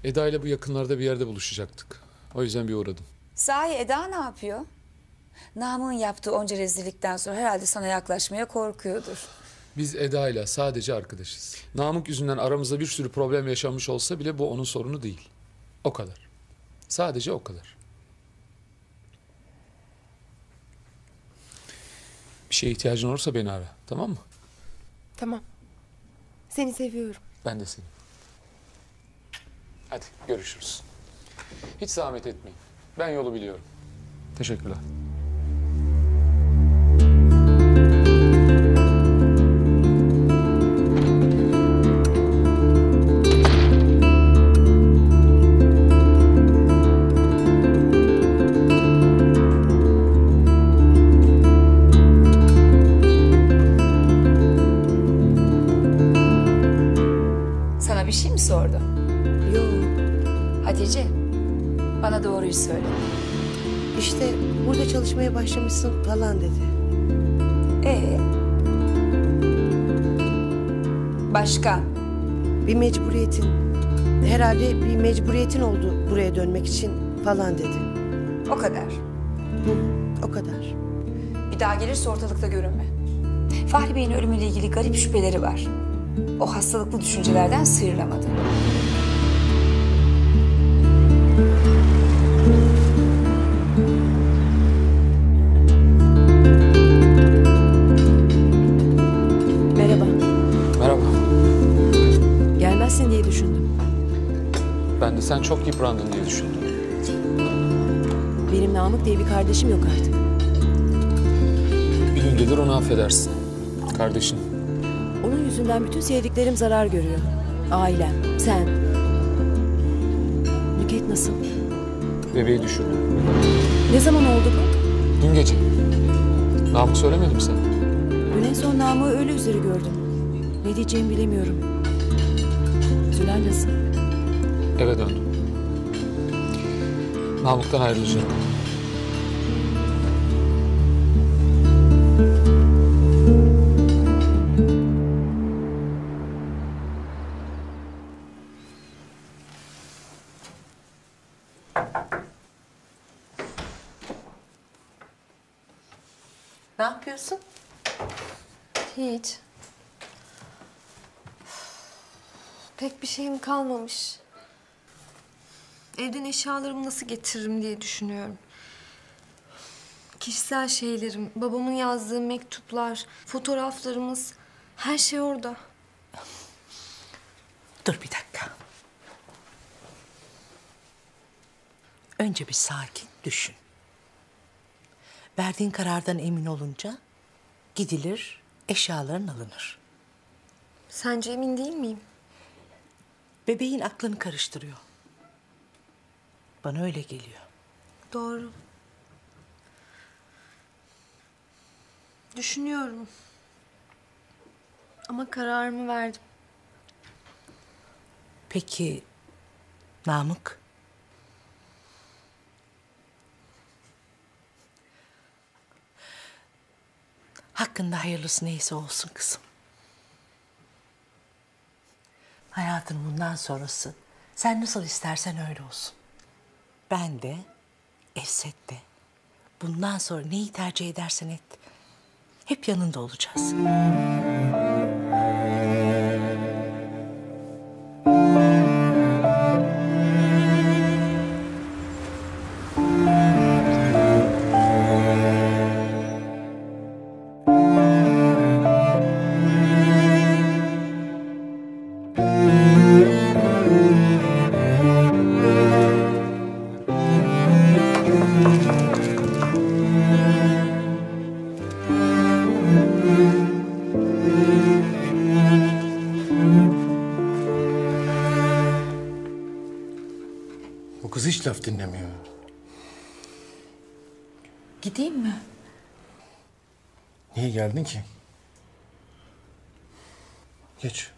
Eda ile bu yakınlarda bir yerde buluşacaktık. O yüzden bir uğradım. Sahi Eda ne yapıyor? Namık'ın yaptığı onca rezillikten sonra herhalde sana yaklaşmaya korkuyordur. Biz Eda ile sadece arkadaşız. Namık yüzünden aramızda bir sürü problem yaşanmış olsa bile bu onun sorunu değil. O kadar. Sadece o kadar. Bir şeye ihtiyacın olursa beni ara. Tamam mı? Tamam. Seni seviyorum. Ben de seni. Hadi görüşürüz. Hiç zahmet etmeyin. Ben yolu biliyorum. Teşekkürler. Başlamışsın falan dedi. Ee? Başka? Bir mecburiyetin, herhalde bir mecburiyetin oldu buraya dönmek için falan dedi. O kadar. Hı, o kadar. Bir daha gelirse ortalıkta görünme. Fahri Bey'in ölümüyle ilgili garip şüpheleri var. O hastalıklı düşüncelerden sıyrılamadı. Gelmezsin diye düşündüm. Ben de sen çok yıprandın diye düşündüm. Benim Namık diye bir kardeşim yok artık. Bir gün gelir onu affedersin. Kardeşin. Onun yüzünden bütün sevdiklerim zarar görüyor. Ailem, sen. Nüket nasıl? Bebeği düşürdü. Ne zaman oldu bu? Dün gece. Namık söylemedim sana. Dün en son Namık'ı öyle üzeri gördüm. Ne diyeceğimi bilemiyorum. Zülal nasıl? Eve döndüm. Namık'tan ayrılacağım. Kalmamış. Evden eşyalarımı nasıl getiririm diye düşünüyorum. Kişisel şeylerim, babamın yazdığı mektuplar, fotoğraflarımız, her şey orada. Dur bir dakika. Önce bir sakin düşün. Verdiğin karardan emin olunca gidilir, eşyaların alınır. Sence emin değil miyim? Bebeğin aklını karıştırıyor. Bana öyle geliyor. Doğru. Düşünüyorum. Ama kararımı verdim. Peki Namık? Hakkında hayırlısı neyse olsun kızım. Hayatın bundan sonrası sen nasıl istersen öyle olsun. Ben de, Esset de bundan sonra neyi tercih edersen et. Hep yanında olacağız. Dinlemiyor. Gideyim mi? Niye geldin ki? Geç.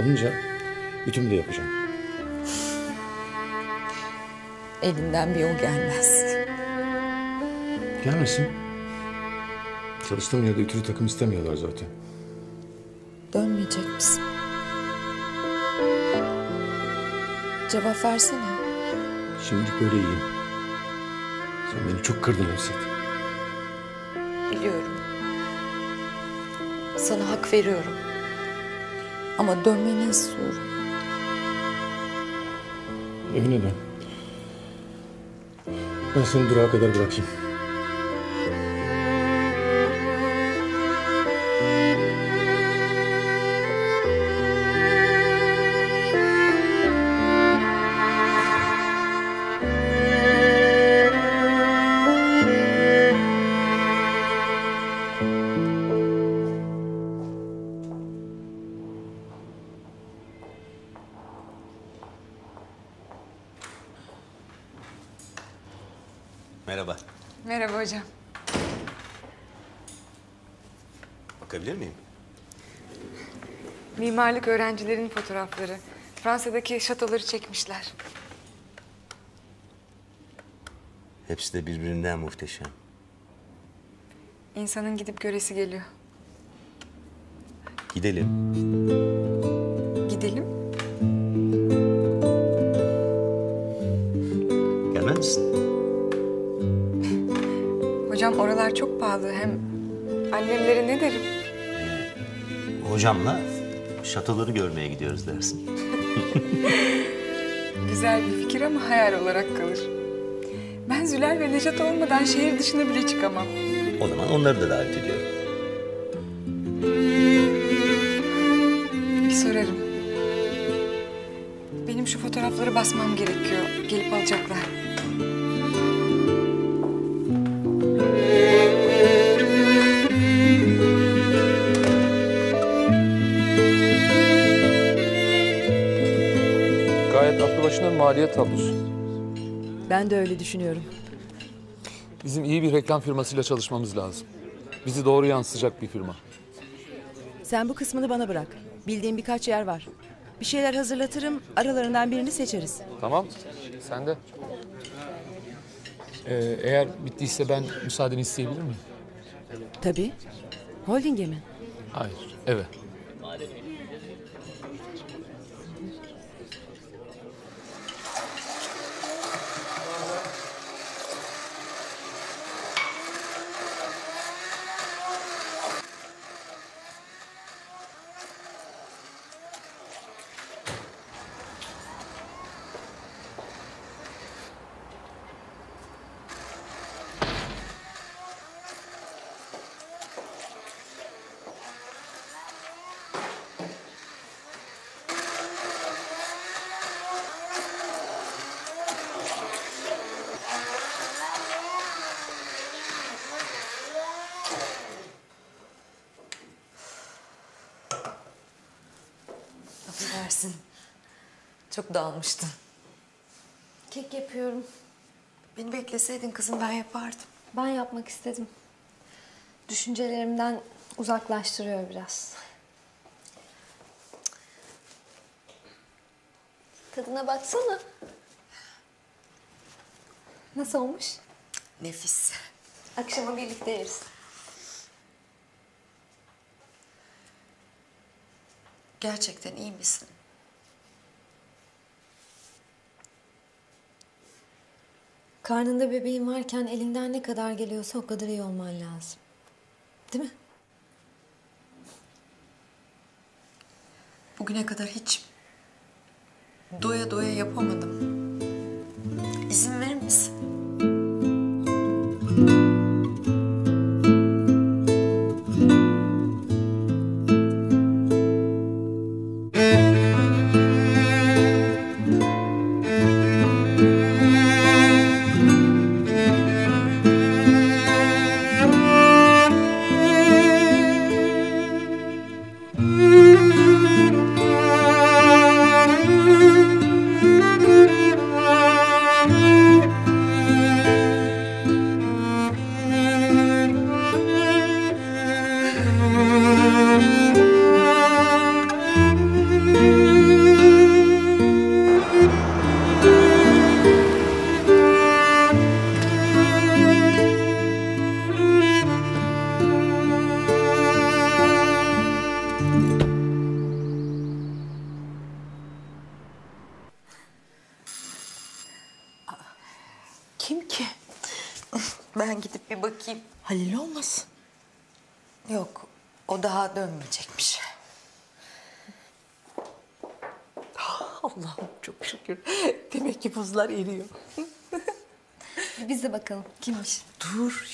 Alınca ütümü de yapacağım. Elinden bir o gelmez. Gelmesin. Çalıştığım yerde ütülü takım istemiyorlar zaten. Dönmeyecek misin? Cevap versene. Şimdilik böyle iyiyim. Sen beni çok kırdın Evset. Biliyorum. Sana hak veriyorum. Ama dönmeni istiyorum. Evine dön. Ben seni durağa kadar bırakayım. Mimarlık öğrencilerin fotoğrafları. Fransa'daki şatoları çekmişler. Hepsi de birbirinden muhteşem. İnsanın gidip göresi geliyor. Gidelim. Gidelim. Gelmez misin? Hocam oralar çok pahalı. Hem annemlere ne derim? Hocamla şatoları görmeye gidiyoruz dersin. Güzel bir fikir ama hayal olarak kalır. Ben Zülal ve Nejat olmadan şehir dışına bile çıkamam. O zaman onları da davet ediyorum. Tablosu. Ben de öyle düşünüyorum. Bizim iyi bir reklam firmasıyla çalışmamız lazım. Bizi doğru yansıtacak bir firma. Sen bu kısmını bana bırak. Bildiğim birkaç yer var. Bir şeyler hazırlatırım, aralarından birini seçeriz. Tamam. Sen de. Ee, eğer bittiyse ben müsaadeni isteyebilir miyim? Tabii. Holding'e mi? Hayır, eve. Affedersin. Çok dağılmıştın. Kek yapıyorum. Beni bekleseydin kızım ben yapardım. Ben yapmak istedim. Düşüncelerimden uzaklaştırıyor biraz. Tadına baksana. Nasıl olmuş? Nefis. Akşama birlikte yeriz. Gerçekten iyi misin? Karnında bebeğin varken elinden ne kadar geliyorsa o kadar iyi olman lazım. Değil mi? Bugüne kadar hiç doya doya yapamadım. İzin verir misin? Kimmiş. Dur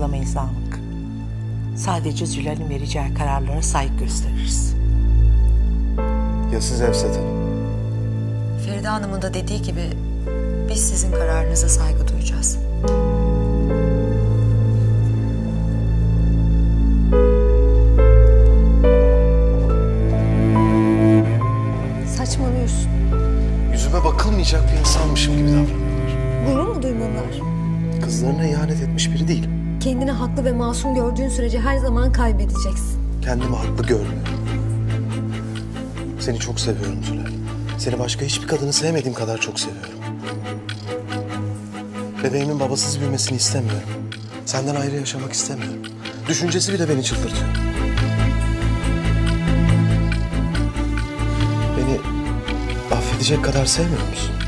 yargılamayız Namık. Sadece Zülal'in vereceği kararlara saygı gösteririz. Ya siz Evset Hanım? Feride Hanım'ın da dediği gibi biz sizin kararınıza saygı duyacağız. Saçmalıyorsun. Yüzüme bakılmayacak bir insanmışım gibi davranıyorlar. Gurur mu duymalar? Kızlarına ihanet etmiş biri değilim. Kendini haklı ve masum gördüğün sürece her zaman kaybedeceksin. Kendimi haklı görmüyorum. Seni çok seviyorum Zülal. Seni başka hiçbir kadını sevmediğim kadar çok seviyorum. Bebeğimin babasız büyümesini istemiyorum. Senden ayrı yaşamak istemiyorum. Düşüncesi bile beni çıldırtıyor. Beni affedecek kadar sevmiyor musun?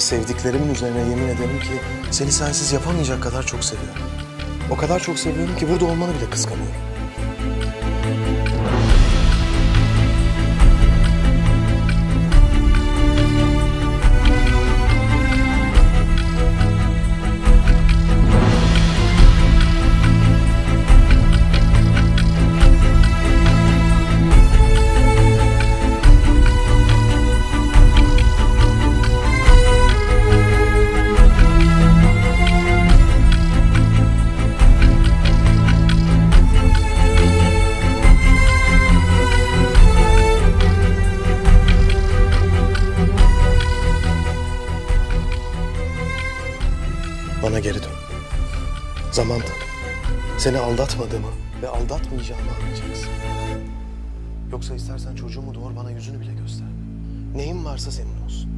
Ve sevdiklerimin üzerine yemin ederim ki seni sensiz yapamayacak kadar çok seviyorum. O kadar çok seviyorum ki burada olmanı bile kıskanıyorum. Seni aldatmadığımı ve aldatmayacağımı anlayacaksın. Yoksa istersen çocuğumu doğur bana yüzünü bile göster. Neyin varsa senin olsun.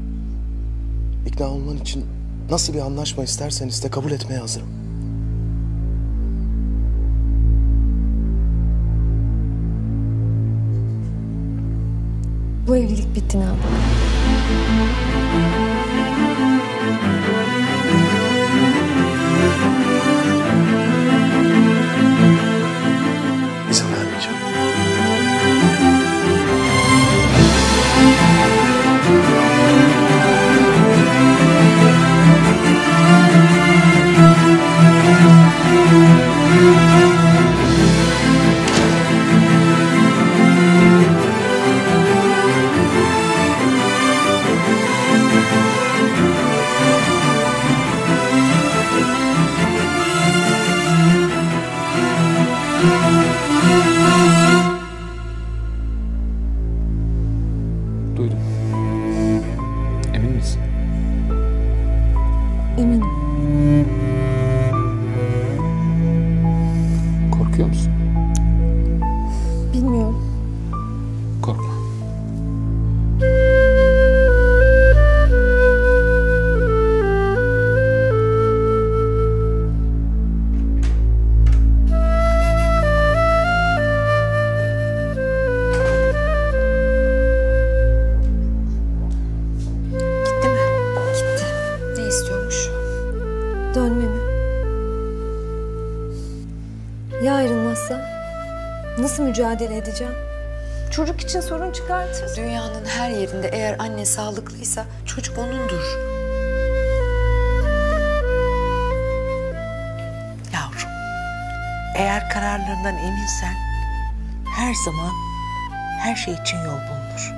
İkna olman için nasıl bir anlaşma istersen iste kabul etmeye hazırım. Bu evlilik bitti ne yapalım? Şey için yol bulunur.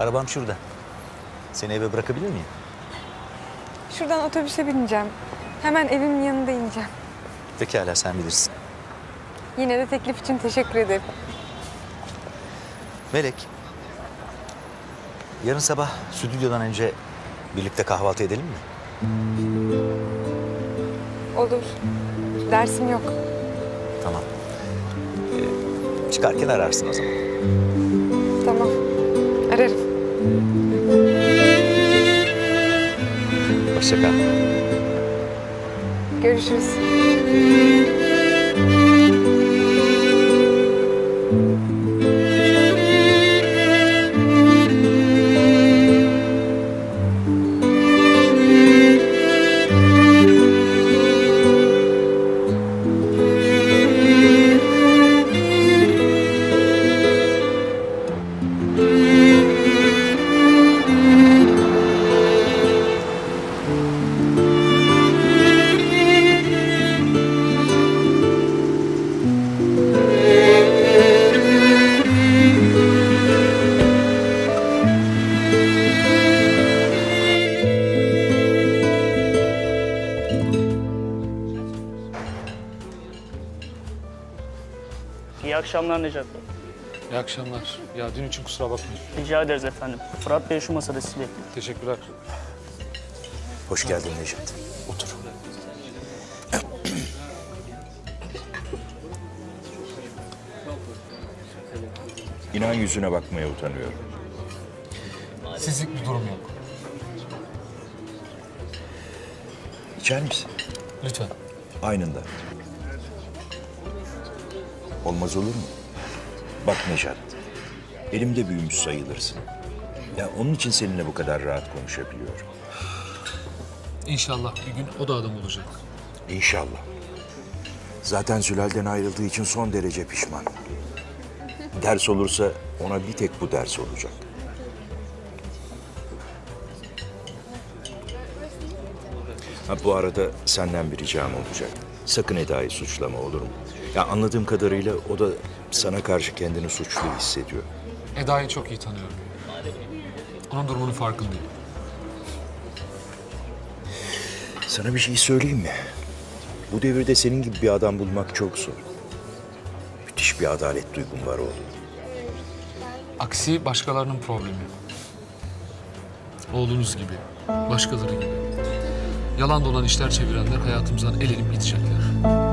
Arabam şurada. Seni eve bırakabilir miyim? Şuradan otobüse bineceğim. Hemen evimin yanında ineceğim. Pekala sen bilirsin. Yine de teklif için teşekkür ederim. Melek. Yarın sabah stüdyodan önce birlikte kahvaltı edelim mi? Olur. Dersim yok. Tamam. Ee, çıkarken ararsın o zaman. Tamam. Ararım. Hoşça kal. Görüşürüz. Kusura bakmayın. Rica ederiz efendim. Fırat Bey şu masada sizi bekliyor. Teşekkürler. Hoş geldin Necat. Otur. İnan yüzüne bakmaya utanıyorum. Sizlik bir durum yok. İçer misin? Lütfen. Aynında. Olmaz olur mu? Bak Necat, elimde büyümüş sayılırsın. Ya onun için seninle bu kadar rahat konuşabiliyorum. İnşallah bir gün o da adam olacak. İnşallah. Zaten Zülal'den ayrıldığı için son derece pişman. Ders olursa ona bir tek bu ders olacak. Ha, bu arada senden bir ricam olacak. Sakın Eda'yı suçlama olur mu? Ya anladığım kadarıyla o da sana karşı kendini suçlu hissediyor. Eda'yı çok iyi tanıyorum. Onun durumunun farkındayım. Sana bir şey söyleyeyim mi? Bu devirde senin gibi bir adam bulmak çok zor. Müthiş bir adalet duygun var oğlum. Aksi başkalarının problemi. Oğlunuz gibi, başkaları gibi. Yalan dolan işler çevirenler hayatımızdan elenip gidecekler.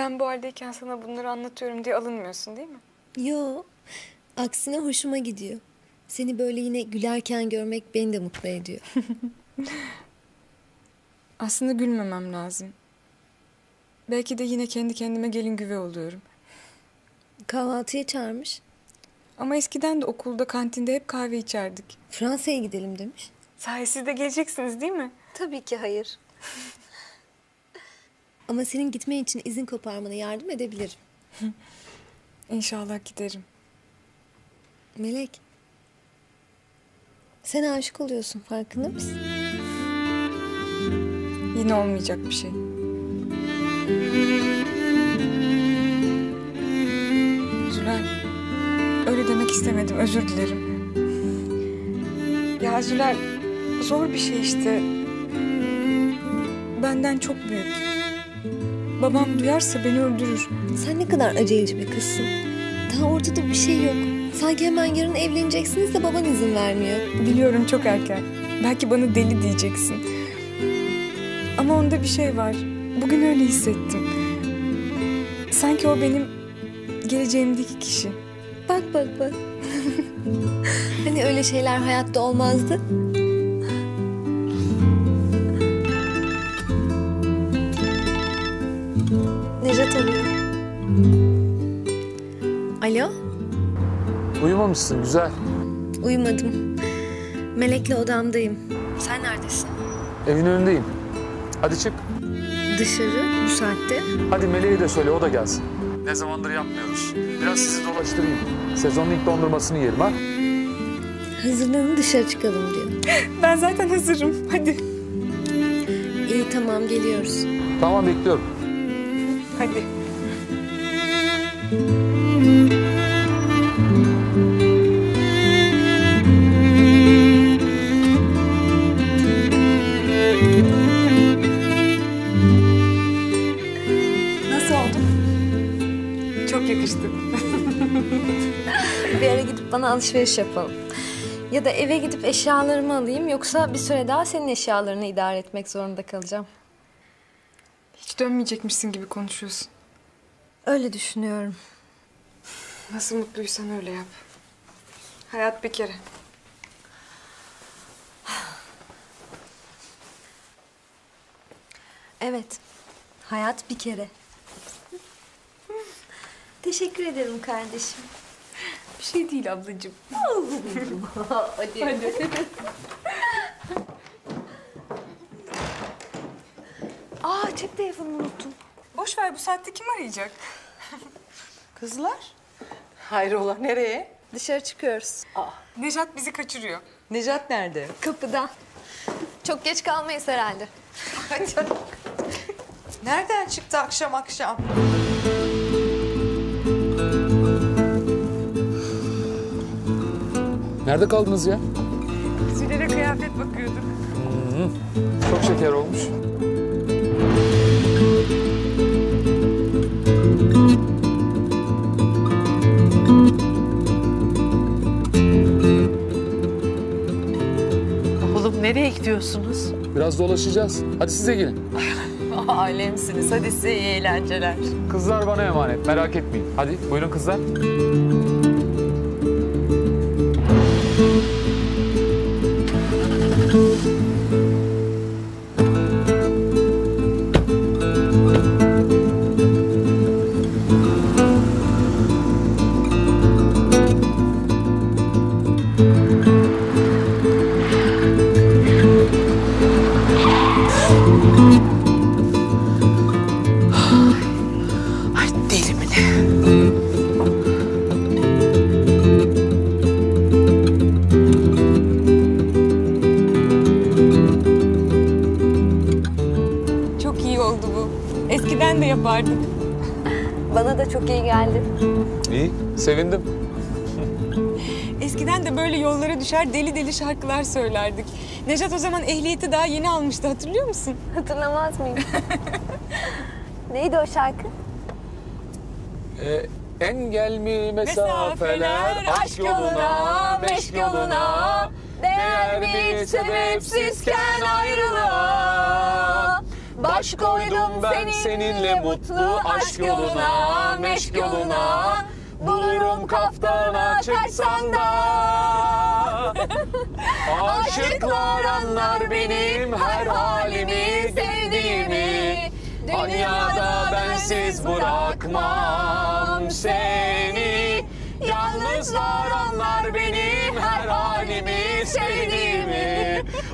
Sen bu haldeyken sana bunları anlatıyorum diye alınmıyorsun değil mi? Yo. Aksine hoşuma gidiyor. Seni böyle yine gülerken görmek beni de mutlu ediyor. Aslında gülmemem lazım. Belki de yine kendi kendime gelin güve oluyorum. Kahvaltıya çağırmış. Ama eskiden de okulda kantinde hep kahve içerdik. Fransa'ya gidelim demiş. Sahi siz de geleceksiniz değil mi? Tabii ki hayır. Ama senin gitmen için izin koparmana yardım edebilirim. İnşallah giderim. Melek. Sen aşık oluyorsun farkında mısın? Yine olmayacak bir şey. Zülal, öyle demek istemedim. Özür dilerim. Ya Zülal, zor bir şey işte. Benden çok büyük. Babam duyarsa beni öldürür. Sen ne kadar aceleci bir kızsın. Daha ortada bir şey yok. Sanki hemen yarın evleneceksiniz de baban izin vermiyor. Biliyorum çok erken. Belki bana deli diyeceksin. Ama onda bir şey var. Bugün öyle hissettim. Sanki o benim geleceğimdeki kişi. Bak bak bak. hani öyle şeyler hayatta olmazdı. Uyumamışsın güzel. Uyumadım. Melek'le odamdayım. Sen neredesin? Evin önündeyim. Hadi çık. Dışarı bu saatte. Hadi Meleğe de söyle o da gelsin. Ne zamandır yapmıyoruz. Biraz sizi dolaştırayım. Sezonun ilk dondurmasını yerim ha. Hazırlanın dışarı çıkalım diyor. Ben zaten hazırım. Hadi. İyi tamam geliyoruz. Tamam bekliyorum. Hadi. Bana alışveriş yapalım. Ya da eve gidip eşyalarımı alayım yoksa bir süre daha senin eşyalarını idare etmek zorunda kalacağım. Hiç dönmeyecekmişsin gibi konuşuyorsun. Öyle düşünüyorum. Nasıl mutluysan öyle yap. Hayat bir kere. Evet. Hayat bir kere. Teşekkür ederim kardeşim. Bir şey değil ablacığım. Hadi. Hadi. Aa cep telefonumu unuttum. Boş ver bu saatte kim arayacak? Kızlar. Hayrola nereye? Dışarı çıkıyoruz. Nejat bizi kaçırıyor. Necat nerede? Kapıda. Çok geç kalmayız herhalde. Nereden çıktı akşam akşam? Nerede kaldınız ya? Zülere kıyafet bakıyorduk. Hı, Çok şeker olmuş. Oğlum nereye gidiyorsunuz? Biraz dolaşacağız. Hadi size gelin. Alemsiniz. Hadi size iyi eğlenceler. Kızlar bana emanet. Merak etmeyin. Hadi buyurun kızlar. Düşer deli deli şarkılar söylerdik. Nejat o zaman ehliyeti daha yeni almıştı hatırlıyor musun? Hatırlamaz mıyım? Neydi o şarkı? Ee, engel mi mesafeler aşk yoluna, meşk yoluna Değer mi sebepsizken ayrılığa Baş koydum ben seninle mutlu aşk yoluna, meşk yoluna Bulurum kaftana çıksan da Aşıklar anlar benim her halimi sevdiğimi. Dünyada bensiz bırakmam seni. Yalnızlar anlar benim her halimi sevdiğimi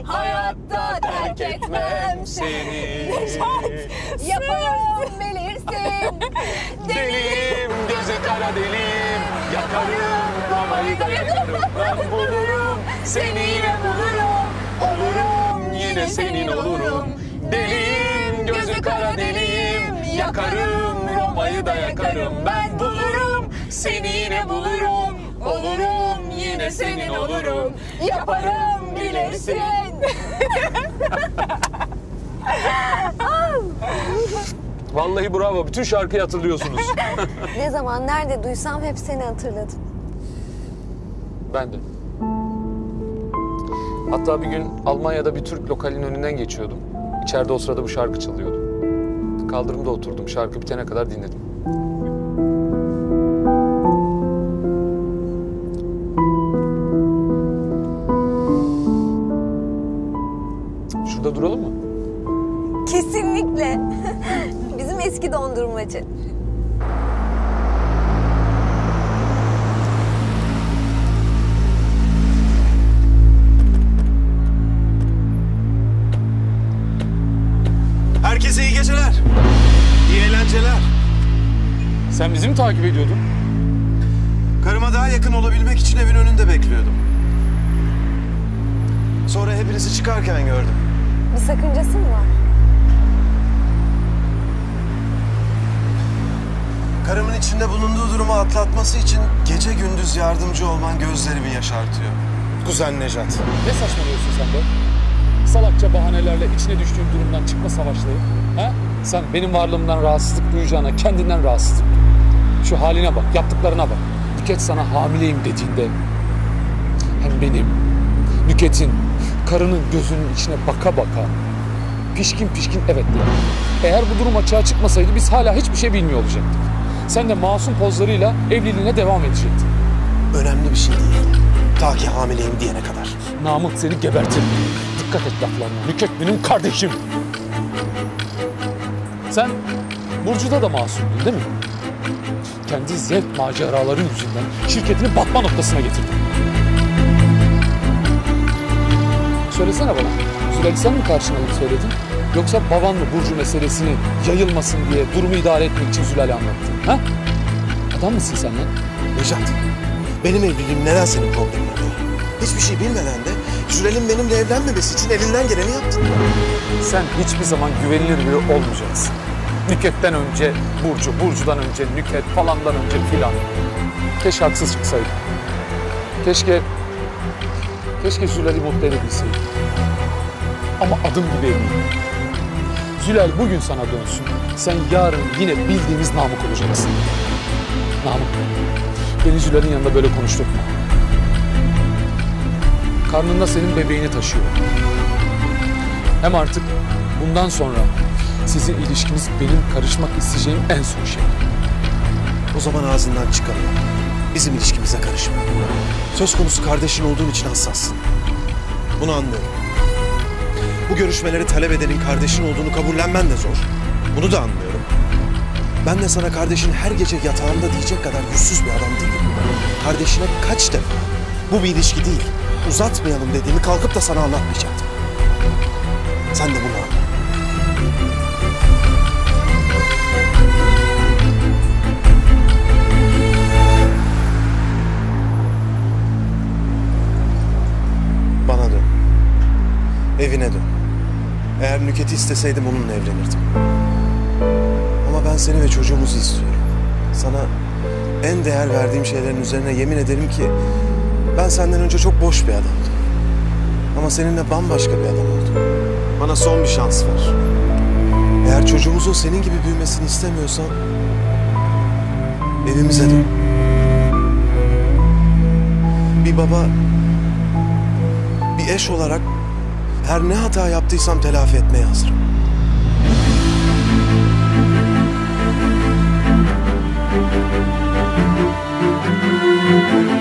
Hayatta terk etmem seni. Yaparım bilirsin. Delim gözü kara delim Yakarım da yakarım Ben bulurum. Seni yine bulurum Olurum. Yine senin olurum. Delim gözü kara delim Yakarım Roma'yı da yakarım. Ben bulurum seni yine bulurum. Olurum yine senin olurum. Yaparım bilirsin Vallahi bravo. Bütün şarkıyı hatırlıyorsunuz. ne zaman nerede duysam hep seni hatırladım. Ben de. Hatta bir gün Almanya'da bir Türk lokalinin önünden geçiyordum. İçeride o sırada bu şarkı çalıyordu. Kaldırımda oturdum. Şarkı bitene kadar dinledim. Şurada duralım mı? Kesinlikle. Bizim eski dondurmacı. Herkese iyi geceler. İyi eğlenceler. Sen bizi mi takip ediyordun? Karıma daha yakın olabilmek için evin önünde bekliyordum. Sonra hepinizi çıkarken gördüm. Bir sakıncası mı var? Karımın içinde bulunduğu durumu atlatması için gece gündüz yardımcı olman gözlerimi yaşartıyor. Kuzen Nejat. Ne saçmalıyorsun sen be? Salakça bahanelerle içine düştüğün durumdan çıkma savaşları. Ha? Sen benim varlığımdan rahatsızlık duyacağına kendinden rahatsızlık duy. Şu haline bak, yaptıklarına bak. Nüket sana hamileyim dediğinde hem benim, Nüket'in, karının gözünün içine baka baka pişkin pişkin evet dedi. Eğer bu durum açığa çıkmasaydı biz hala hiçbir şey bilmiyor olacaktık. Sen de masum pozlarıyla evliliğine devam edecektin. Önemli bir şey değil. Ta ki hamileyim diyene kadar. Namık seni gebertir. Dikkat et laflarına. Nüket benim kardeşim. Sen Burcu'da da masumdun değil mi? Kendi zevk maceraların yüzünden şirketini batma noktasına getirdin. Söylesene bana. Zülal sen mi karşına alıp söyledin? Yoksa baban mı Burcu meselesini yayılmasın diye durumu idare etmek için Zülal'e anlattın? Ha? Adam mısın sen lan? Nejat, benim evliliğim neden senin problemin oluyor? Hiçbir şey bilmeden de Jürel'in benimle evlenmemesi için elinden geleni yaptın. Sen hiçbir zaman güvenilir biri olmayacaksın. Nüket'ten önce Burcu, Burcu'dan önce Nüket, falandan önce filan. Keşke haksız çıksaydım. Keşke, keşke Zülal'i mutlu edebilseydim. Ama adım gibi eminim. Zülal bugün sana dönsün. Sen yarın yine bildiğimiz Namık olacaksın. Namık, beni Zülal'in yanında böyle konuşturma. Karnında senin bebeğini taşıyor. Hem artık bundan sonra sizin ilişkiniz benim karışmak isteyeceğim en son şey. O zaman ağzından çıkarıyor. Bizim ilişkimize karışma. Söz konusu kardeşin olduğun için hassassın. Bunu anlıyorum. Bu görüşmeleri talep edenin kardeşin olduğunu kabullenmen de zor. Bunu da anlıyorum. Ben de sana kardeşin her gece yatağımda diyecek kadar yüzsüz bir adam değilim. Kardeşine kaç defa bu bir ilişki değil, uzatmayalım dediğimi kalkıp da sana anlatmayacaktım. Sen de bunu anla. Evine dön. Eğer Nüket'i isteseydim onunla evlenirdim. Ama ben seni ve çocuğumuzu istiyorum. Sana en değer verdiğim şeylerin üzerine yemin ederim ki ben senden önce çok boş bir adamdım. Ama seninle bambaşka bir adam oldum. Bana son bir şans ver. Eğer çocuğumuzun senin gibi büyümesini istemiyorsan evimize dön. Bir baba, bir eş olarak her ne hata yaptıysam telafi etmeye hazırım. Müzik